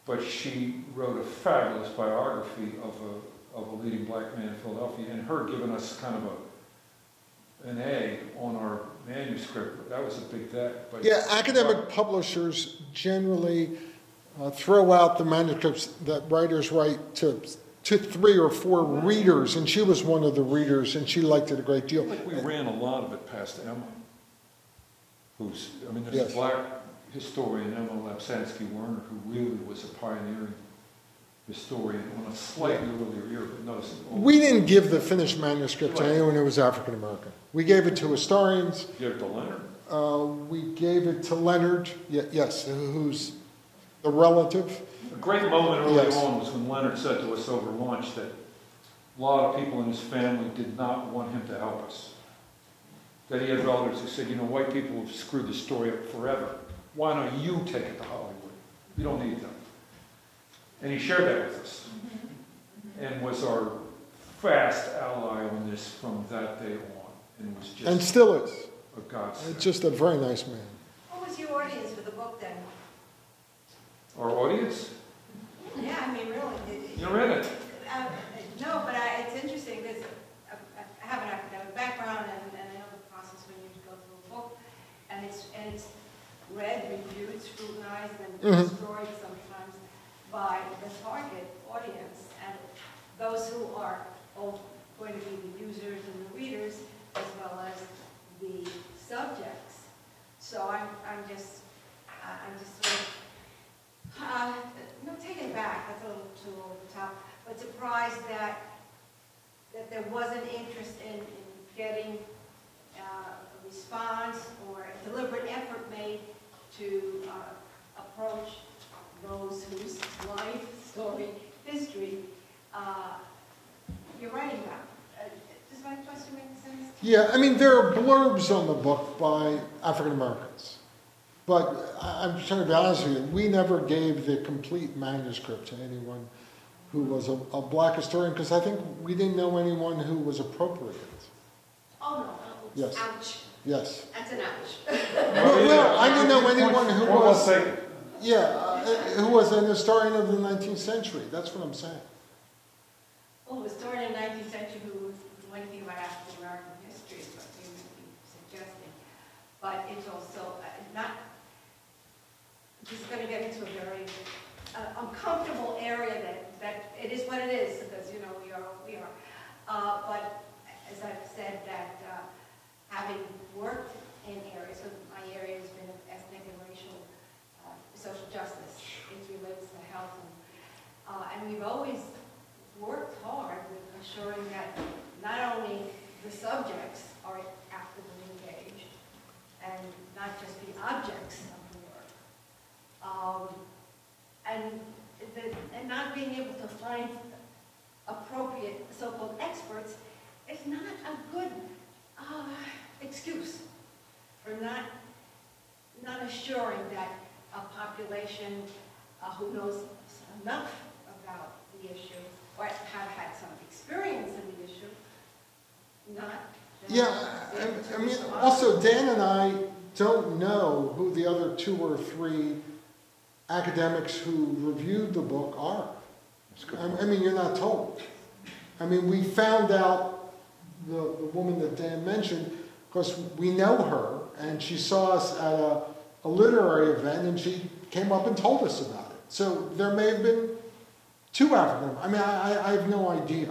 S2: but she wrote a fabulous biography of a, of a leading black man in Philadelphia, and her giving us kind of a, an A on our manuscript, that was a big day. but-
S3: Yeah, academic publishers generally uh, throw out the manuscripts that writers write to, to three or four readers, and she was one of the readers, and she liked it a great
S2: I
S3: deal.
S2: think we ran a lot of it past Emma, who's, I mean, there's
S3: Yes.
S2: a black historian, Emma Lapsansky Werner, who really was a pioneering historian on a slightly earlier year, but all.
S3: We didn't give the finished manuscript to anyone who was African American. We gave it to historians.
S2: Give it to Leonard.
S3: Uh, we gave it to Leonard, ye- yes, who's the relative.
S2: A great moment early
S3: Yes.
S2: on was when Leonard said to us over lunch that a lot of people in his family did not want him to help us. That he had relatives who said, you know, white people have screwed the story up forever. Why don't you take it to Hollywood? You don't need them. And he shared that with us. And was our fast ally on this from that day on. And was just And
S3: still is.
S2: a godsend.
S3: Just a very nice man.
S4: What was your audience for the book then?
S2: Our audience,
S4: Yeah, I mean, really. did-
S2: you're in it.
S4: Uh, No, but I, it's interesting, because I I have an academic background, and, and I know the process when you go through a book, and it's, and it's read, reviewed, scrutinized, and
S3: Mhm.
S4: destroyed sometimes by the target audience, and those who are all going to be the users and the readers, as well as the subjects. So I'm, I'm just, I'm just sort of, uh, no, taken back, that's a little too over the top, but surprised that, that there was an interest in, in getting uh, a response or a deliberate effort made to uh, approach those whose life, story, history uh, you're writing about. Uh, Does my question make sense?
S3: Yeah, I mean, there are blurbs on the book by African Americans. But I- I'm trying to be honest with you, we never gave the complete manuscript to anyone who was a, a black historian, because I think we didn't know anyone who was appropriate.
S4: Oh, no,
S3: Yes.
S4: ouch,
S3: Yes.
S4: that's an ouch.
S3: Well, no, I didn't know anyone who
S2: Point well
S3: was,
S2: taken.
S3: Yeah, uh, who was an historian of the 19th century. That's what I'm saying.
S4: Well, was started in the nineteenth century, who knew anything about African American history, is what you may be suggesting. But it's also uh, not, this is gonna get into a very uh, uncomfortable area that, that it is what it is, because, you know, we are, we are. Uh, but as I've said, that, uh, having worked in areas, so my area has been ethnic and racial, social justice, it relates to health. And, uh, and we've always worked hard with ensuring that not only the subjects are actively engaged and not just the objects of the work, um, and, the, and not being able to find appropriate so-called experts is not a good uh, excuse for not, not assuring that a population uh, who knows enough about the issue or have had some experience in the issue, not.
S3: Yeah, I- I mean, also Dan and I don't know who the other two or three academics who reviewed the book are. I I mean, you're not told. I mean, we found out the, the woman that Dan mentioned because we know her and she saw us at a, a literary event and she came up and told us about it. So there may have been two African, I mean, I, I- I have no idea.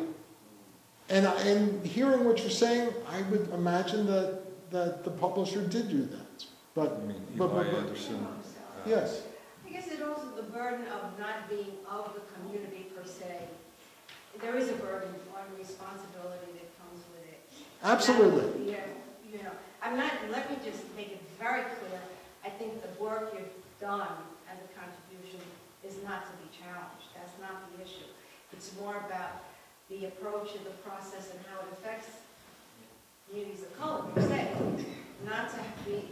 S3: And, and hearing what you're saying, I would imagine that, that the publisher did do that. But,
S2: I mean,
S3: but, but, but-
S2: Anderson.
S3: yes,
S4: I guess it also the burden of not being of the community per se. There is a burden on responsibility that comes with it.
S3: absolutely.
S4: Yeah, you know, I'm not, let me just make it very clear, I think the work you've done as a contribution is not to be challenged, that's not the issue. It's more about the approach and the process and how it affects communities of color, per se, not to be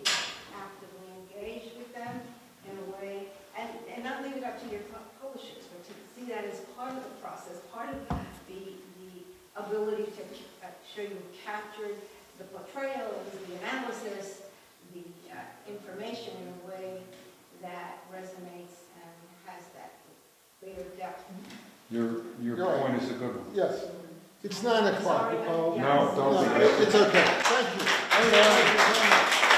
S4: actively engaged with them in a way, and, and not leave it up to your publishers, but to see that as part of the process, part of the, the ability to uh, show you captured the portrayal, the analysis, the uh, information in a way that resonates and has that greater depth.
S2: Your, your
S3: You're right.
S2: point is a good one.
S3: Yes. It's nine o'clock.
S4: Sorry,
S3: Oh,
S4: yeah.
S2: No, don't
S3: no,
S2: be-
S3: It's okay. Thank you. Thank you very much.